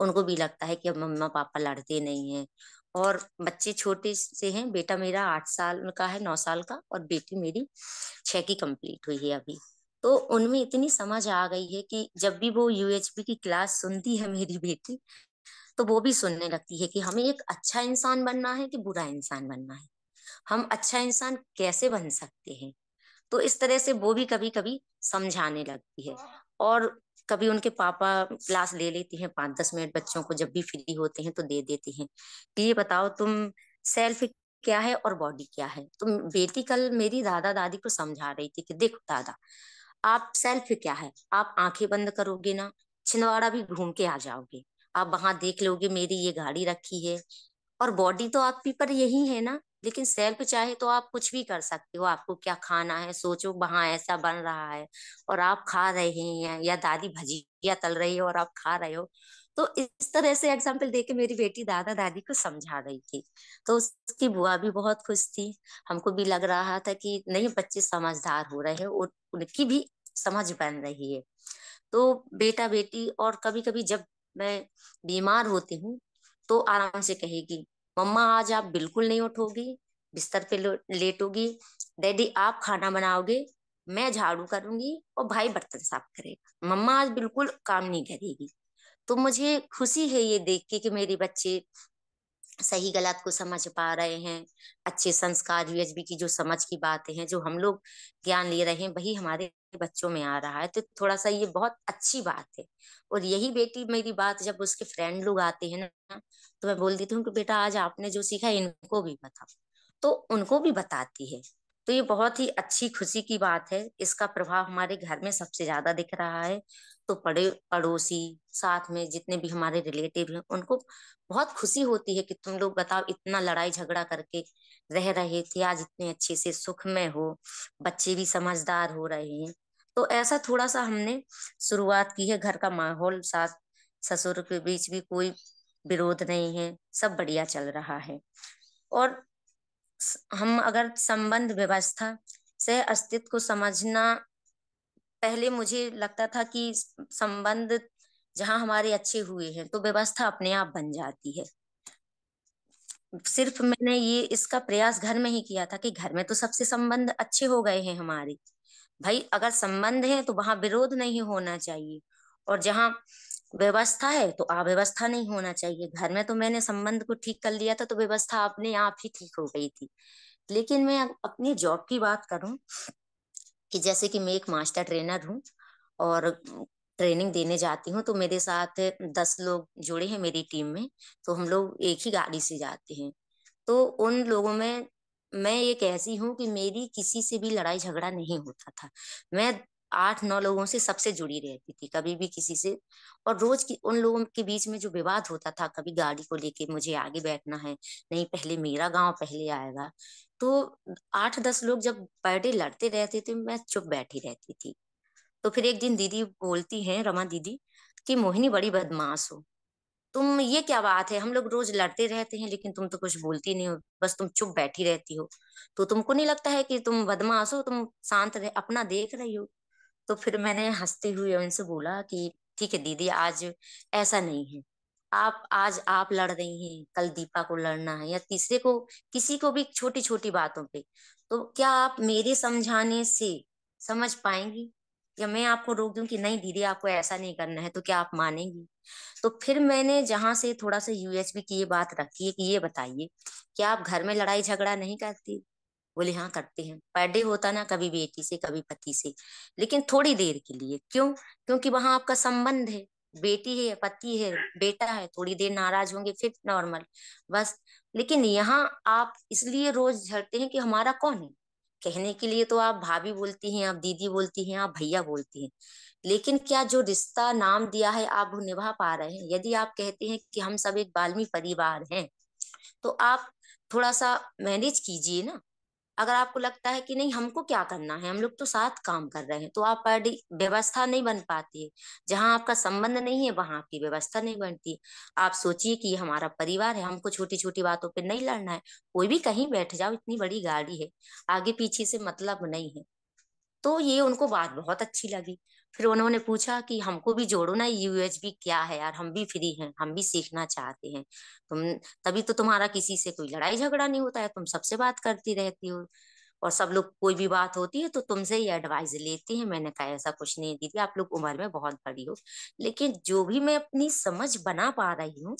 उनको भी लगता है कि अब मम्मा पापा लड़ते नहीं हैं और बच्चे छोटे से हैं, बेटा मेरा आठ साल का है, नौ साल का और बेटी मेरी छह की कंप्लीट हुई है अभी। तो उनमें इतनी समझ आ गई है कि जब भी वो यूएचपी की क्लास सुनती है मेरी बेटी तो वो भी सुनने लगती है कि हमें एक अच्छा इंसान बनना है कि बुरा इंसान बनना है। हम अच्छा इंसान कैसे बन सकते हैं? तो इस तरह से वो भी कभी कभी समझाने लगती है और कभी उनके पापा क्लास ले लेते हैं पाँच दस मिनट बच्चों को जब भी फ्री होते हैं तो दे देते हैं कि ये बताओ तुम सेल्फ क्या है और बॉडी क्या है? तो बेटी कल मेरी दादा दादी को समझा रही थी कि देखो दादा, आप सेल्फ क्या है? आप आँखें बंद करोगे ना, छिंदवाड़ा भी घूम के आ जाओगे। आप वहाँ देख लोगे, मेरी ये गाड़ी रखी है। और बॉडी तो आपकी पर यही है ना। लेकिन सेल्फ चाहे तो आप कुछ भी कर सकते हो। आपको क्या खाना है, सोचो वहाँ ऐसा बन रहा है। और आप खा रहे हैं, या दादी भजिया तल रही है और आप खा रहे हो। तो इस तरह से एग्ज़ाम्पल देके मेरी बेटी दादा दादी को समझा रही थी। तो उसकी बुआ भी बहुत खुश थी। हमको भी लग रहा था कि नहीं, बच्चे समझदार हो रहे हैं और उनकी भी समझ बन रही है। तो बेटा बेटी और कभी कभी जब मैं बीमार होती हूँ तो आराम से कहेगी, मम्मा, आज आप बिल्कुल नहीं उठोगी, बिस्तर पे लेटोगी। डैडी, आप खाना बनाओगे, मैं झाड़ू करूँगी और भाई बर्तन साफ़ करेगा। मम्मा, आज बिल्कुल काम नहीं करेगी। तो मुझे खुशी है ये देख के कि मेरे बच्चे सही गलत को समझ पा रहे हैं, अच्छे संस्कार यूएचबी की जो समझ की बातें हैं, जो हम लोग ज्ञान ले रहे हैं, वही हमारे बच्चों में आ रहा है। तो थोड़ा सा ये बहुत अच्छी बात है। और यही बेटी मेरी बात जब उसके फ्रेंड लोग आते हैं ना तो मैं बोल देती हूँ कि बेटा, आज आपने जो सीखा इनको भी बताओ। तो उनको भी बताती है। तो ये बहुत ही अच्छी खुशी की बात है। इसका प्रभाव हमारे घर में सबसे ज़्यादा दिख रहा है। तो पड़े, पड़ोसी, साथ में जितने भी हमारे रिलेटिव हैं, उनको बहुत खुशी होती है कि तुम लोग बताओ इतना लड़ाई झगड़ा करके रह रहे थे, आज इतने अच्छे से सुख में हो, बच्चे भी समझदार हो रहे हैं। तो ऐसा थोड़ा सा हमने शुरुआत की है, घर का माहौल, सास, ससुर के बीच भी कोई विरोध नहीं है, सब बढ़िया चल रहा है। और हम अगर संबंध व्यवस्था से अस्तित्व को समझना पहले मुझे लगता था कि संबंध जहाँ हमारे अच्छे हुए हैं तो व्यवस्था अपने आप बन जाती है। सिर्फ़ मैंने ये, इसका प्रयास घर में ही किया था कि घर में तो सबसे संबंध अच्छे हो गए हैं हमारे। भाई, अगर संबंध है तो वहाँ विरोध नहीं होना चाहिए, और जहाँ व्यवस्था है तो अव्यवस्था नहीं होना चाहिए। घर में तो मैंने संबंध को ठीक कर लिया था तो व्यवस्था अपने आप ही ठीक हो गई थी। लेकिन मैं अपनी जॉब की बात करूँ कि जैसे कि मैं एक मास्टर ट्रेनर हूँ और ट्रेनिंग देने जाती हूँ तो मेरे साथ दस लोग जुड़े हैं मेरी टीम में तो हम लोग एक ही गाड़ी से जाते हैं। तो उन लोगों में, मैं एक ऐसी हूँ कि मेरी किसी से भी लड़ाई झगड़ा नहीं होता था। मैं आठ नौ लोगों से सबसे जुड़ी रहती थी, कभी भी किसी से। और रोज की, उन लोगों के बीच में जो विवाद होता था, कभी गाड़ी को लेके, मुझे आगे बैठना है, नहीं, पहले मेरा गाँव पहले आएगा। तो आठ दस लोग जब डे लड़ते रहते थे, मैं चुप बैठी रहती थी। तो फिर एक दिन दीदी बोलती हैं, रमा दीदी, कि मोहिनी बड़ी बदमाश हो। तुम, ये क्या बात है? हम लोग रोज लड़ते रहते हैं, लेकिन तुम तो कुछ बोलती नहीं हो, बस तुम चुप बैठी रहती हो। तो तुमको नहीं लगता है कि तुम बदमाश हो, तुम शांत रह, अपना देख रही हो? तो फिर मैंने हँसते हुए उनसे बोला कि, ठीक है दीदी, आज ऐसा नहीं है। आप, आज आप लड़ रही हैं, कल दीपा को लड़ना है या तीसरे को, किसी को भी छोटी छोटी बातों पे। तो क्या आप मेरे समझाने से समझ पाएँगी? या मैं आपको रोक दूँ कि नहीं दीदी, आपको ऐसा नहीं करना है तो क्या आप मानेंगी? तो फिर मैंने जहाँ से थोड़ा सा यूएसबी की ये बात रखी है कि ये बताइए कि आप घर में लड़ाई झगड़ा नहीं करती? बोले हाँ करते हैं। पर डे होता ना कभी बेटी से, कभी पति से, लेकिन थोड़ी देर के लिए। क्यों? क्योंकि वहाँ आपका संबंध है, बेटी है पति है, बेटा है, थोड़ी देर नाराज़ होंगे, फिर नॉर्मल, बस। लेकिन यहाँ आप इसलिए रोज झड़ते हैं कि हमारा कौन है? कहने के लिए तो आप भाभी बोलती हैं, आप दीदी बोलती हैं, आप भैया बोलती हैं। लेकिन क्या जो रिश्ता नाम दिया है, आप वो निभा पा रहे हैं? यदि आप कहते हैं कि हम सब एक बाल्मी परिवार हैं तो आप थोड़ा सा मैनेज कीजिए ना। अगर आपको लगता है कि नहीं, हमको क्या करना है? हम लोग तो साथ काम कर रहे हैं तो आप व्यवस्था नहीं बन पाती है। जहाँ आपका संबंध नहीं है, वहाँ आपकी व्यवस्था नहीं बनती। आप सोचिए कि हमारा परिवार है, हमको छोटी छोटी बातों पर नहीं लड़ना है। कोई भी कहीं बैठ जाओ, इतनी बड़ी गाड़ी है। आगे पीछे से मतलब नहीं है। तो ये उनको बात बहुत अच्छी लगी। फिर उन्होंने पूछा कि हमको भी जोड़ो ना यूएचबी क्या है यार? हम भी फ्री हैं, हम भी सीखना चाहते हैं। तुम, तभी तो तुम्हारा किसी से कोई लड़ाई झगड़ा नहीं होता है, तुम सबसे बात करती रहती हो। और सब लोग, कोई भी बात होती है तो तुमसे ही एडवाइस लेते हैं। मैंने कहा, ऐसा कुछ नहीं दीदी, आप लोग उम्र में बहुत बड़ी हो। लेकिन जो भी मैं अपनी समझ बना पा रही हूँ,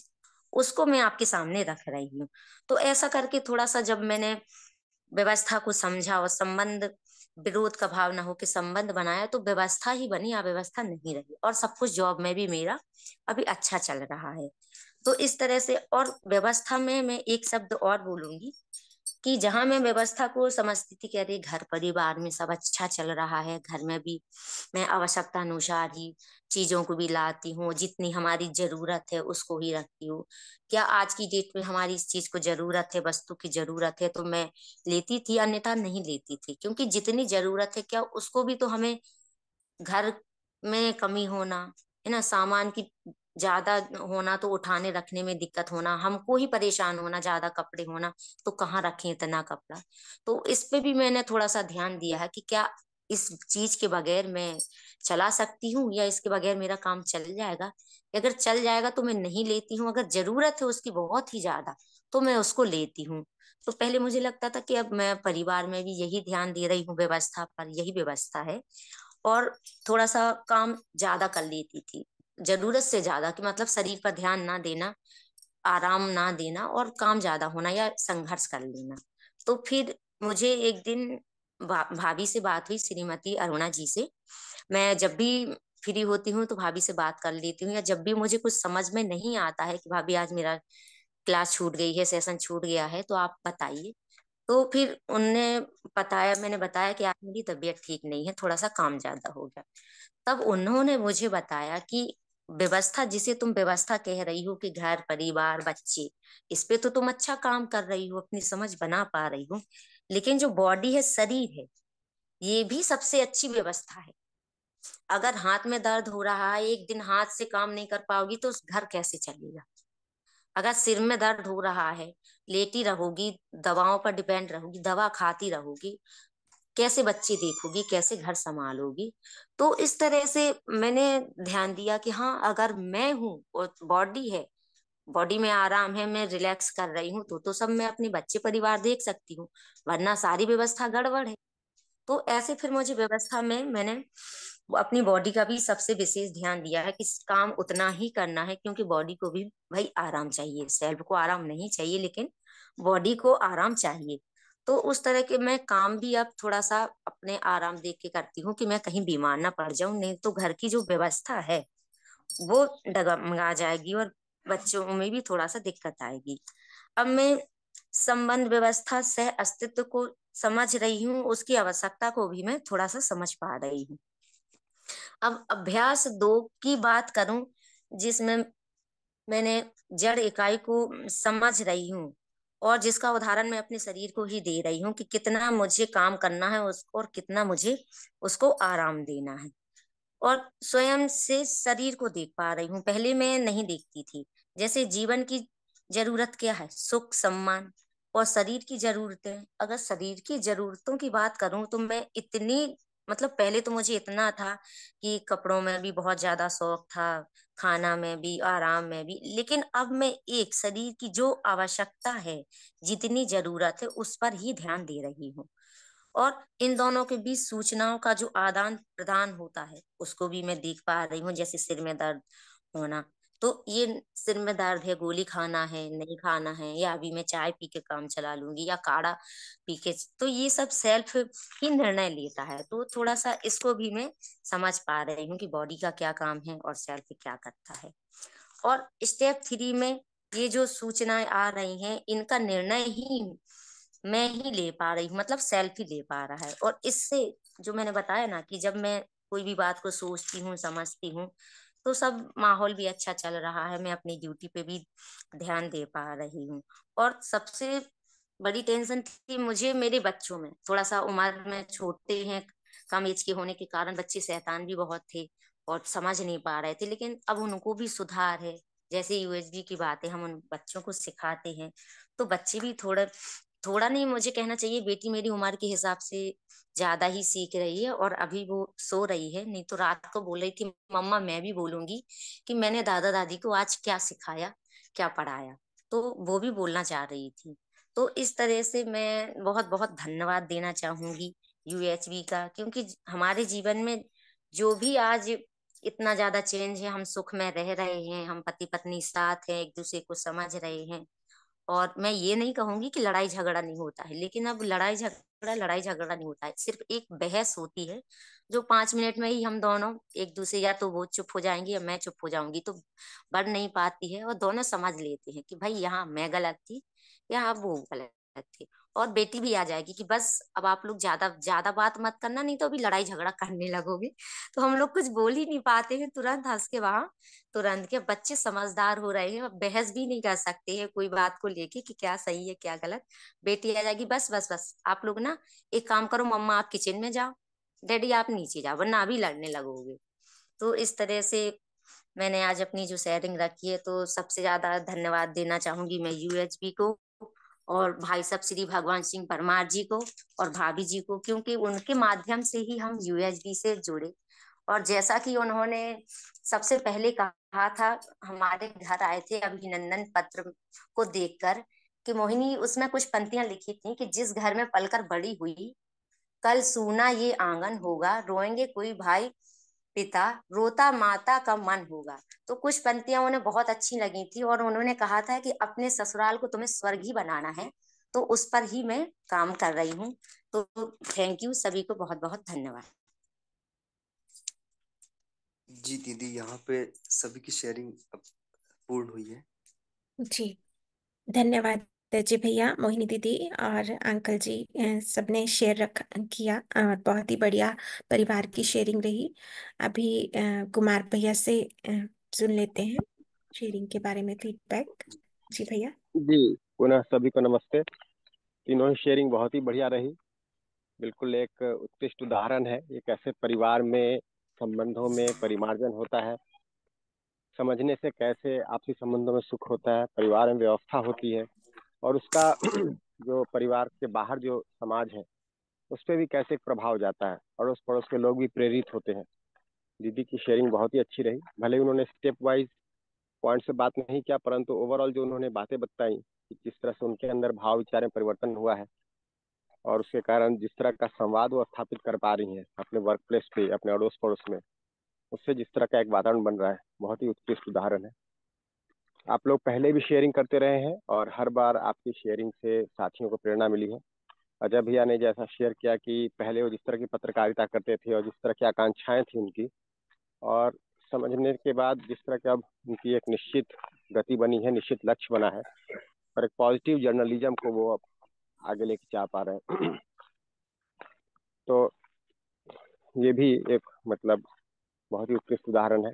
उसको मैं आपके सामने रख रही हूँ। तो ऐसा करके थोड़ा सा जब मैंने व्यवस्था को समझा और संबंध विरोध का भाव ना हो कि संबंध बनाया तो व्यवस्था ही बनी अव्यवस्था नहीं रही। और सब कुछ जॉब में भी मेरा अभी अच्छा चल रहा है। तो इस तरह से और व्यवस्था में मैं एक शब्द और बोलूँगी कि जहाँ मैं व्यवस्था को समझती थी कि अरे घर परिवार में सब अच्छा चल रहा है, घर में भी मैं आवश्यकता अनुसार ही चीज़ों को भी लाती हूँ, जितनी हमारी ज़रूरत है उसको ही रखती हूँ। क्या आज की डेट में हमारी इस चीज़ को ज़रूरत है, वस्तु की ज़रूरत है तो मैं लेती थी, अन्यथा नहीं लेती थी। क्योंकि जितनी ज़रूरत है क्या उसको भी तो हमें घर में कमी होना, है ना, सामान की ज़्यादा होना तो उठाने रखने में दिक्कत होना, हमको ही परेशान होना ज़्यादा कपड़े होना तो कहाँ रखें इतना कपड़ा? तो इस पे भी मैंने थोड़ा सा ध्यान दिया है कि क्या इस चीज़ के बगैर मैं चला सकती हूँ या इसके बगैर मेरा काम चल जाएगा? अगर चल जाएगा तो मैं नहीं लेती हूँ, अगर ज़रूरत है उसकी बहुत ही ज़्यादा तो मैं उसको लेती हूँ। तो पहले मुझे लगता था कि अब मैं परिवार में भी यही ध्यान दे रही हूँ व्यवस्था पर, यही व्यवस्था है। और थोड़ा सा काम ज़्यादा कर लेती थी। ज़रूरत से ज़्यादा कि मतलब शरीर पर ध्यान ना देना, आराम ना देना और काम ज़्यादा होना या संघर्ष कर लेना। तो फिर मुझे एक दिन भाभी से बात हुई, श्रीमती अरुणा जी से। मैं जब भी फ्री होती हूँ तो भाभी से बात कर लेती हूँ या जब भी मुझे कुछ समझ में नहीं आता है कि भाभी आज मेरा क्लास छूट गई है, सेशन छूट गया है तो आप बताइए। तो फिर उनने बताया, मैंने बताया कि आज मेरी तबीयत ठीक नहीं है, थोड़ा सा काम ज़्यादा हो गया। तब उन्होंने मुझे बताया कि व्यवस्था जिसे तुम व्यवस्था कह रही हो कि घर, परिवार, बच्चे, इस पे तो तुम अच्छा काम कर रही हो, अपनी समझ बना पा रही हो, लेकिन जो बॉडी है, शरीर है, ये भी सबसे अच्छी व्यवस्था है। अगर हाथ में दर्द हो रहा है, एक दिन हाथ से काम नहीं कर पाओगी तो उस घर कैसे चलेगा? अगर सिर में दर्द हो रहा है, लेटी रहोगी, दवाओं पर डिपेंड रहोगी, दवा खाती रहोगी कैसे बच्चे देखोगी, कैसे घर संभालोगी? तो इस तरह से मैंने ध्यान दिया कि हाँ अगर मैं हूँ और बॉडी है, बॉडी में आराम है, मैं रिलैक्स कर रही हूँ तो तो सब मैं अपने बच्चे परिवार देख सकती हूँ, वरना सारी व्यवस्था गड़बड़ है। तो ऐसे फिर मुझे व्यवस्था में मैंने अपनी बॉडी का भी सबसे विशेष ध्यान दिया है कि काम उतना ही करना है, क्योंकि बॉडी को भी भाई आराम चाहिए, सेल्फ को आराम नहीं चाहिए, लेकिन बॉडी को आराम चाहिए। तो उस तरह के मैं काम भी अब थोड़ा सा अपने आराम देख के करती हूँ कि मैं कहीं बीमार ना पड़ जाऊँ, नहीं तो घर की जो व्यवस्था है, वो डगमगा जाएगी और बच्चों में भी थोड़ा सा दिक्कत आएगी। अब मैं संबंध व्यवस्था सह अस्तित्व को समझ रही हूँ, उसकी आवश्यकता को भी मैं थोड़ा सा समझ पा रही हूँ। अब अभ्यास दो की बात करूँ, जिसमें मैंने जड़ इकाई को समझ रही हूँ और जिसका उदाहरण मैं अपने शरीर को ही दे रही हूँ कि कितना मुझे काम करना है और कितना मुझे उसको आराम देना है। और स्वयं से शरीर को देख पा रही हूँ, पहले मैं नहीं देखती थी। जैसे जीवन की ज़रूरत क्या है? सुख, सम्मान और शरीर की जरूरतें। अगर शरीर की जरूरतों की बात करूँ तो मैं इतनी मतलब पहले तो मुझे इतना था कि कपड़ों में भी बहुत ज़्यादा शौक था खाना में भी, आराम में भी, लेकिन अब मैं एक शरीर की जो आवश्यकता है, जितनी ज़रूरत है, उस पर ही ध्यान दे रही हूँ। और इन दोनों के बीच सूचनाओं का जो आदान प्रदान होता है, उसको भी मैं देख पा रही हूँ, जैसे सिर में दर्द होना तो ये सिर में दर्द है, गोली खाना है, नहीं खाना है या अभी मैं चाय पी के काम चला लूँगी या काढ़ा पी के तो ये सब सेल्फ ही निर्णय लेता है। तो थोड़ा सा इसको भी मैं समझ पा रही हूँ कि बॉडी का क्या काम है और सेल्फ क्या करता है। और स्टेप थ्री में ये जो सूचनाएँ आ रही हैं, इनका निर्णय ही मैं ही ले पा रही हूँ मतलब सेल्फ ही ले पा रहा है। और इससे जो मैंने बताया ना कि जब मैं कोई भी बात को सोचती हूँ, समझती हूँ तो सब माहौल भी अच्छा चल रहा है, मैं अपनी ड्यूटी पे भी ध्यान दे पा रही हूँ। और सबसे बड़ी टेंशन थी मुझे मेरे बच्चों में थोड़ा सा उम्र में छोटे हैं, कम एज के होने के कारण बच्चे शैतान भी बहुत थे और समझ नहीं पा रहे थे, लेकिन अब उनको भी सुधार है। जैसे यूएसबी की बातें हम उन बच्चों को सिखाते हैं तो बच्चे भी थोड़ा थोड़ा नहीं, मुझे कहना चाहिए, बेटी मेरी उम्र के हिसाब से ज़्यादा ही सीख रही है और अभी वो सो रही है। नहीं तो रात को बोल रही थी, मम्मा, मैं भी बोलूँगी कि मैंने दादा दादी को आज क्या सिखाया, क्या पढ़ाया? तो वो भी बोलना चाह रही थी। तो इस तरह से मैं बहुत बहुत धन्यवाद देना चाहूँगी यूएचबी का, क्योंकि हमारे जीवन में जो भी आज इतना ज़्यादा चेंज है, हम सुख में रह रहे हैं, हम पति पत्नी साथ हैं एक दूसरे को समझ रहे हैं। और मैं ये नहीं कहूँगी कि लड़ाई झगड़ा नहीं होता है, लेकिन अब लड़ाई झगड़ा लड़ाई झगड़ा नहीं होता है। सिर्फ़ एक बहस होती है, जो पाँच मिनट में ही हम दोनों एक दूसरे, या तो वो चुप हो जाएँगे या मैं चुप हो जाऊँगी तो बढ़ नहीं पाती है और दोनों समझ लेते हैं कि भाई यहाँ मैं गलत थी या वो गलत थे। और बेटी भी आ जाएगी कि बस अब आप लोग ज़्यादा ज़्यादा बात मत करना, नहीं तो अभी लड़ाई झगड़ा करने लगोगे। तो हम लोग कुछ बोल ही नहीं पाते हैं। तुरंत हंस के वहाँ, तुरंत के बच्चे समझदार हो रहे हैं, बहस भी नहीं कर सकते हैं कोई बात को लेके कि क्या सही है, क्या गलत। बेटी आ जाएगी, बस बस बस, आप लोग ना एक काम करो, मम्मा आप किचन में जाओ, डैडी आप नीचे जाओ, वरना अभी लड़ने लगोगे। तो इस तरह से मैंने आज अपनी जो शेयरिंग रखी है तो सबसे ज़्यादा धन्यवाद देना चाहूँगी मैं यूएचबी को। और भाई साहब श्री भगवान सिंह परमार जी को और भाभी जी को, क्योंकि उनके माध्यम से ही हम यूएचबी से जुड़े। और जैसा कि उन्होंने सबसे पहले कहा था, हमारे घर आए थे अभिनंदन पत्र को देखकर कि मोहिनी, उसमें कुछ पंक्तियाँ लिखी थी कि जिस घर में पलकर बड़ी हुई, कल सूना ये आँगन होगा, रोएँगे कोई भाई पिता रोता माता का मन होगा। तो कुछ पंक्तियाँ उन्हें बहुत अच्छी लगी थी और उन्होंने कहा था कि अपने ससुराल को तुम्हें स्वर्ग ही बनाना है। तो उस पर ही मैं काम कर रही हूँ। तो थैंक यू सभी को बहुत बहुत धन्यवाद। जी दीदी यहाँ पे सभी की शेयरिंग पूर्ण हुई है। जी धन्यवाद। जी भैया, मोहिनी दीदी और अंकल जी सबने शेयर रख, किया और बहुत ही बढ़िया परिवार की शेयरिंग रही। अभी कुमार भैया से सुन लेते हैं शेयरिंग के बारे में फीडबैक जी भैया। जी, पुनः सभी को नमस्ते। तीनों ही शेयरिंग बहुत ही बढ़िया रही। बिल्कुल एक उत्कृष्ट उदाहरण है ये कैसे परिवार में, संबंधों में परिमार्जन होता है। समझने से कैसे आपसी संबंधों में सुख होता है, परिवार में व्यवस्था होती है। और उसका [CLEARS THROAT] जो परिवार के बाहर जो समाज है, उस पर भी कैसे प्रभाव जाता है? अड़ोस पड़ोस के लोग भी प्रेरित होते हैं। दीदी की शेयरिंग बहुत ही अच्छी रही। भले ही उन्होंने स्टेप वाइज पॉइंट से बात नहीं किया, परंतु ओवरऑल जो उन्होंने बातें बताई कि किस तरह से उनके अंदर भाव विचार में परिवर्तन हुआ है और उसके कारण जिस तरह का संवाद वो स्थापित कर पा रही हैं अपने वर्क प्लेस पे, अपने अड़ोस पड़ोस में, उससे जिस तरह का एक वातावरण बन रहा है, बहुत ही उत्कृष्ट उदाहरण है। आप लोग पहले भी शेयरिंग करते रहे हैं और हर बार आपकी शेयरिंग से साथियों को प्रेरणा मिली है। अजय भैया ने जैसा शेयर किया कि पहले वो जिस तरह की पत्रकारिता करते थे और जिस तरह की आकांक्षाएँ थी उनकी, और समझने के बाद जिस तरह की अब उनकी एक निश्चित गति बनी है, निश्चित लक्ष्य बना है, और एक पॉजिटिव जर्नलिज्म को वो अब आगे लेके जा पा रहे हैं। तो ये भी एक मतलब बहुत ही उत्कृष्ट उदाहरण है।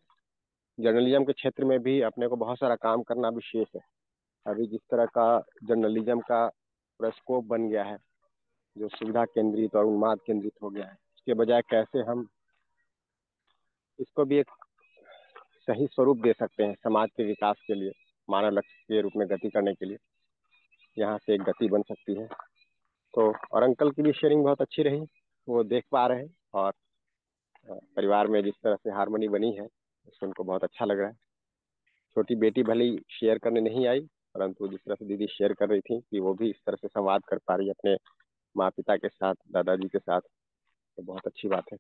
जर्नलिज्म के क्षेत्र में भी अपने को बहुत सारा काम करना भी शेष है। अभी जिस तरह का जर्नलिज्म का पूरा स्कोप बन गया है, जो सुविधा केंद्रित और उन्माद केंद्रित हो गया है उसके बजाय कैसे हम इसको भी एक सही स्वरूप दे सकते हैं समाज के विकास के लिए, मानव लक्ष्य के रूप में गति करने के लिए। यहाँ से एक गति बन सकती है। तो और अंकल की भी शेयरिंग बहुत अच्छी रही, वो देख पा रहे हैं और परिवार में जिस तरह से हारमोनी बनी है उससे उनको बहुत अच्छा लग रहा है। छोटी बेटी भले ही शेयर करने नहीं आई, परंतु जिस तरह से दीदी शेयर कर रही थी कि वो भी इस तरह से संवाद कर पा रही है अपने माँ पिता के साथ, दादाजी के साथ तो बहुत अच्छी बात है।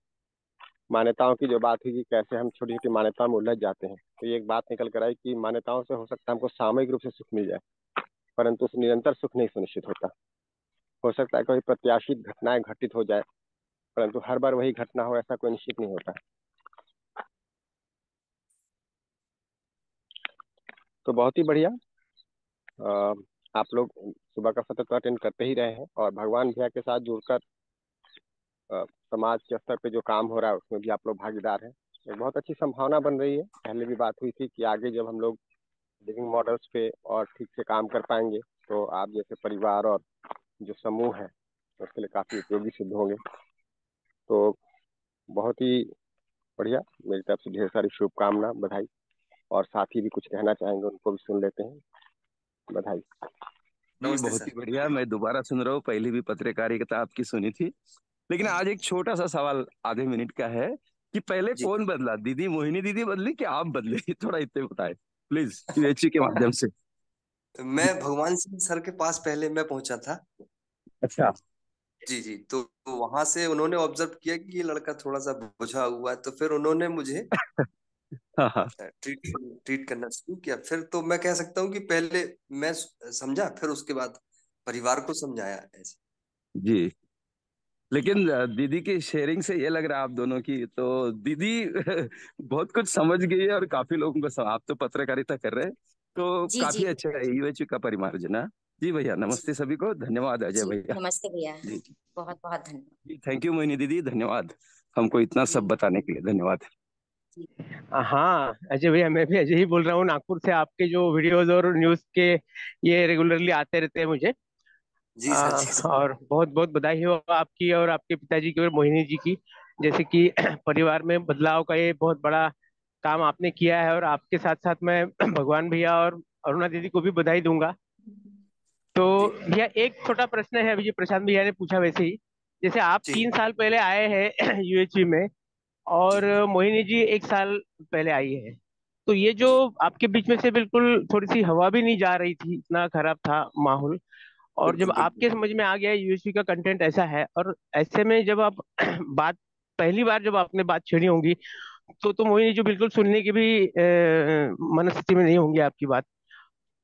मान्यताओं की जो बात है कि कैसे हम छोटी छोटी मान्यताओं में उलझ जाते हैं तो ये एक बात निकल कर आई कि मान्यताओं से हो सकता है हमको सामूहिक रूप से सुख मिल जाए, परंतु निरंतर सुख नहीं सुनिश्चित होता। हो सकता है कोई प्रत्याशित घटनाएँ घटित हो जाए, परंतु हर बार वही घटना हो ऐसा कोई निश्चित नहीं होता। तो बहुत ही बढ़िया। आप लोग सुबह का सत्र तो अटेंड करते ही रहे हैं और भगवान भैया के साथ जुड़कर समाज के स्तर पे जो काम हो रहा है उसमें भी आप लोग भागीदार हैं। एक बहुत अच्छी संभावना बन रही है। पहले भी बात हुई थी कि आगे जब हम लोग लिविंग मॉडल्स पे और ठीक से काम कर पाएँगे तो आप जैसे परिवार और जो समूह है, उसके लिए काफ़ी उपयोगी सिद्ध होंगे। तो बहुत ही बढ़िया। मेरी तरफ़ से ढेर सारी शुभकामना बधाई। और साथी भी कुछ कहना चाहेंगे उनको भी सुन लेते हैं। बधाई। बहुत ही बढ़िया मैं दोबारा सुन रहा हूँ पहले भी पत्रकारिता आपकी सुनी थी। लेकिन आज एक छोटा सा सवाल आधे मिनट का है कि पहले कौन बदला दीदी मोहिनी दीदी बदली कि आप बदले? [LAUGHS] थोड़ा इतने बताए प्लीज़ के माध्यम से। मैं भगवान सिंह सर के पास पहले मैं पहुँचा था। अच्छा। जी जी तो, तो वहाँ से उन्होंने ऑब्ज़र्व किया कि ये लड़का थोड़ा सा बुझा हुआ है तो फिर उन्होंने मुझे। [LAUGHS] ट्रीट ट्रीट करना शुरू किया। फिर तो मैं कह सकता हूँ कि पहले मैं समझा फिर उसके बाद परिवार को समझाया ऐसे। जी। लेकिन दीदी की शेयरिंग से ये लग रहा है आप दोनों की तो दीदी [LAUGHS] बहुत कुछ समझ गई है और काफ़ी लोगों को आप तो पत्रकारिता कर रहे हैं। तो जी, काफ़ी जी. अच्छा है का परिमार्जन जी भैया नमस्ते सभी को धन्यवाद अजय भैया। नमस्ते भैया। बहुत बहुत धन्यवाद। थैंक यू मोहिनी दीदी धन्यवाद। हमको इतना सब बताने के लिए धन्यवाद। हाँ अजय भैया मैं भी अजय ही बोल रहा हूँ। नागपुर से आपके जो वीडियोस और न्यूज़ के ये रेगुलरली आते रहते हैं मुझे। जी सर, जी सर। और बहुत बहुत बधाई हो आपकी और आपके पिताजी की और मोहिनी जी की। जैसे कि [CLEARS THROAT] परिवार में बदलाव का ये बहुत बड़ा काम आपने किया है और आपके साथ साथ मैं [CLEARS THROAT] भगवान भैया और अरुणा दीदी को भी बधाई दूँगा। तो भैया एक छोटा प्रश्न है अभी प्रशांत भैया ने पूछा वैसे ही। जैसे आप तीन साल पहले आए हैं [CLEARS THROAT] यूएचपी में और मोहिनी जी एक साल पहले आई है। तो ये जो आपके बीच में से बिल्कुल थोड़ी सी हवा भी नहीं जा रही थी इतना खराब था माहौल। और जब आपके समझ में आ गया यूएसपी का कंटेंट ऐसा है और ऐसे में जब आप [CLEARS THROAT] बात पहली बार जब आपने बात छेड़ी होंगी तो तो मोहिनी जो बिल्कुल सुनने की भी मनस्थिति में नहीं होंगी आपकी बात।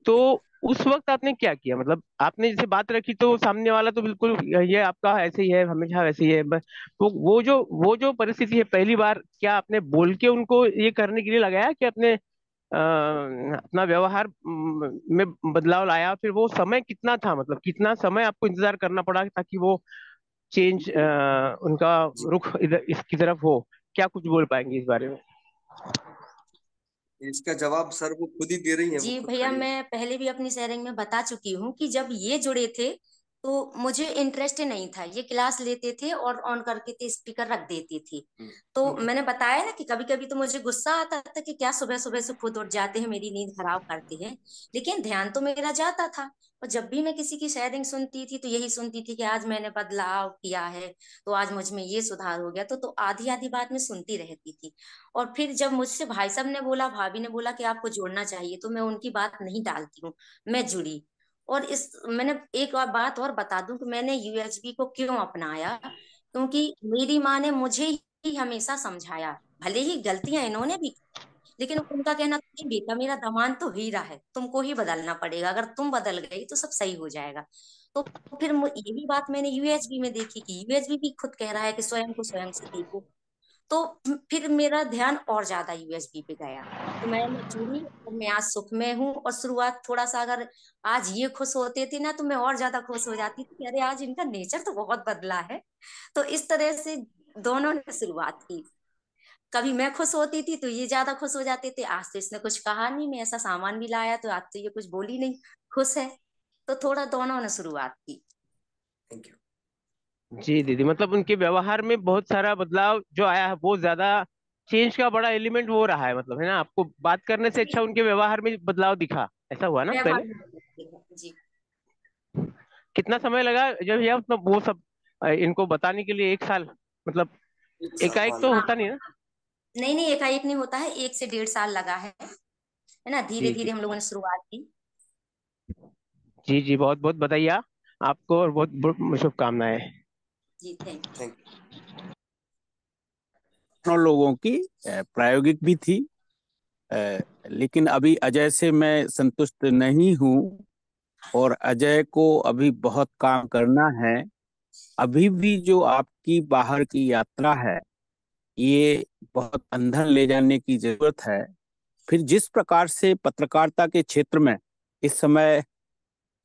तो उस वक्त आपने क्या किया? मतलब आपने जैसे बात रखी तो सामने वाला तो बिल्कुल ये आपका ऐसे ही है, हमेशा वैसे ही है। तो वो जो वो जो परिस्थिति है, पहली बार क्या आपने बोल के उनको ये करने के लिए लगाया कि आपने अपने अपना व्यवहार, में बदलाव लाया? फिर वो समय कितना था? मतलब कितना समय आपको इंतज़ार करना पड़ा ताकि वो चेंज उनका रुख इधर, इसकी तरफ़ हो? क्या कुछ बोल पाएँगे इस बारे में? इसका जवाब सर वो खुद ही दे रही है जी भैया मैं पहले भी अपनी शेयरिंग में बता चुकी हूँ कि जब ये जुड़े थे तो मुझे इंटरेस्ट नहीं था। ये क्लास लेते थे और ऑन करके थे स्पीकर रख देती थी। हम्म, तो हम्म। मैंने बताया ना कि कभी कभी तो मुझे गुस्सा आता था कि क्या सुबह सुबह से खुद उठ जाते हैं मेरी नींद खराब करते हैं। लेकिन ध्यान तो मेरा जाता था। और जब भी मैं किसी की शेयरिंग सुनती थी तो यही सुनती थी कि आज मैंने बदलाव किया है तो आज मुझमें ये सुधार हो गया। तो तो आधी आधी बात में सुनती रहती थी। और फिर जब मुझसे भाई साहब ने बोला भाभी ने बोला कि आपको जोड़ना चाहिए तो मैं उनकी बात नहीं डालती हूँ। मैं जुड़ी। और इस, मैंने एक और बात और बता दूँ कि मैंने यूएसबी को क्यों अपनाया? क्योंकि मेरी माँ ने मुझे ही हमेशा समझाया, भले ही गलतियाँ इन्होंने भी लेकिन उनका कहना था बेटा, मेरा दमान तो हीरा है, तुमको ही बदलना पड़ेगा, अगर तुम बदल गई तो सब सही हो जाएगा। तो फिर ये भी बात मैंने यूएसबी में देखी कि यूएसबी भी खुद कह रहा है कि स्वयं को स्वयं से देखो। तो फिर मेरा ध्यान और ज़्यादा यूएसबी पे गया। तो मैं जुड़ी और मैं आज सुख में हूँ और शुरुआत थोड़ा सा अगर आज ये खुश होते थे ना तो मैं और ज़्यादा खुश हो जाती थी अरे, आज इनका नेचर तो बहुत बदला है। तो इस तरह से दोनों ने शुरुआत की। कभी मैं खुश होती थी तो ये ज़्यादा खुश हो जाते थे। आज तो इसने कुछ कहा नहीं, मैं ऐसा सामान भी लाया तो आज तो ये कुछ बोली नहीं, खुश है। तो थोड़ा दोनों ने शुरुआत की। थैंक यू जी दीदी मतलब उनके व्यवहार में बहुत सारा बदलाव जो आया है बहुत ज़्यादा चेंज का बड़ा एलिमेंट वो रहा है मतलब है ना? आपको बात करने से अच्छा उनके व्यवहार में बदलाव दिखा। ऐसा हुआ ना पहले? जी। कितना समय लगा जब यह मतलब वो सब इनको बताने के लिए एक साल मतलब एकाएक तो होता नहीं ना? नहीं नहीं एकाएक नहीं होता है एक से डेढ़ साल लगा है है ना? धीरे धीरे हम लोगों ने शुरुआत की। जी जी बहुत बहुत बताइए आपको और बहुत बहुत शुभकामनाएँ। लोगों की प्रायोगिक भी थी लेकिन अभी अजय से मैं संतुष्ट नहीं हूँ और अजय को अभी बहुत काम करना है। अभी भी जो आपकी बाहर की यात्रा है, ये बहुत अंधन ले जाने की ज़रूरत है। फिर जिस प्रकार से पत्रकारिता के क्षेत्र में इस समय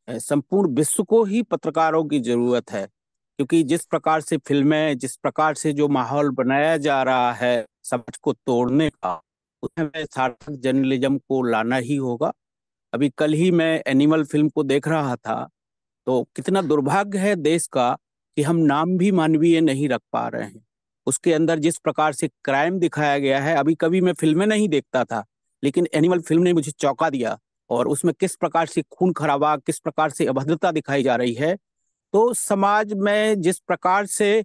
संपूर्ण विश्व को ही पत्रकारों की ज़रूरत है क्योंकि जिस प्रकार से फ़िल्में, जिस प्रकार से जो माहौल बनाया जा रहा है समाज को तोड़ने का, उसमें सार्थक जर्नलिज्म को लाना ही होगा। अभी कल ही मैं एनिमल फ़िल्म को देख रहा था तो कितना दुर्भाग्य है देश का कि हम नाम भी मानवीय नहीं रख पा रहे हैं। उसके अंदर जिस प्रकार से क्राइम दिखाया गया है, अभी कभी मैं फ़िल्में नहीं देखता था, लेकिन एनिमल फ़िल्म ने मुझे चौंका दिया और उसमें किस प्रकार से खून खराबा, किस प्रकार से अभद्रता दिखाई जा रही है तो समाज में जिस प्रकार से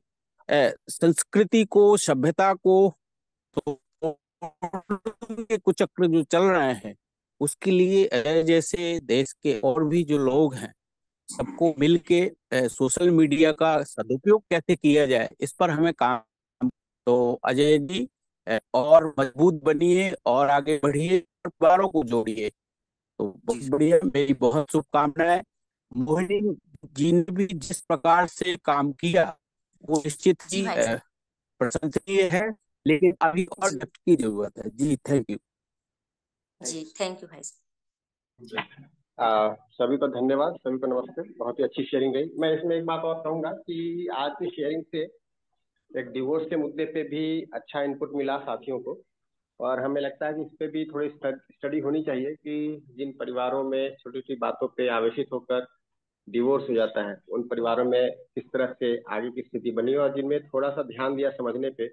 संस्कृति को, सभ्यता को तो के कुचक्र जो चल रहे हैं, उसके लिए जैसे देश के और भी जो लोग हैं, सबको मिलके सोशल मीडिया का सदुपयोग कैसे किया जाए, इस पर हमें काम तो अजय जी और मज़बूत बनिए और आगे बढ़िए, परिवारों को जोड़िए। तो बहुत बढ़िया, मेरी बहुत शुभकामनाएँ। मोहिनी जी ने भी जिस प्रकार से काम किया वो निश्चित ही प्रशंसनीय है लेकिन अभी और डेप्थ की ज़रूरत है। जी थैंक यू जी थैंक यू भाई आ, सभी को धन्यवाद सभी को नमस्ते। बहुत ही अच्छी शेयरिंग रही। मैं इसमें एक बात और कहूँगा कि आज की शेयरिंग से एक डिवोर्स के मुद्दे पे भी अच्छा इनपुट मिला साथियों को। और हमें लगता है कि इस पे भी थोड़ी स्टडी होनी चाहिए कि जिन परिवारों में छोटी छोटी बातों पे आवेशित होकर डिवोर्स हो जाता है। उन परिवारों में किस तरह से आगे की स्थिति बनी और जिनमें थोड़ा सा ध्यान दिया समझने पे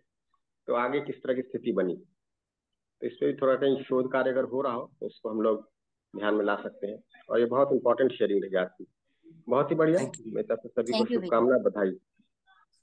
तो आगे किस तरह की स्थिति बनी। तो इस पर भी थोड़ा कहीं शोध कार्य अगर हो रहा हो तो उसको हम लोग ध्यान में ला सकते हैं। और ये बहुत इंपॉर्टेंट शेयरिंग रही आपकी बहुत ही बढ़िया। मेरी तरफ़ से सभी को शुभकामना बधाई।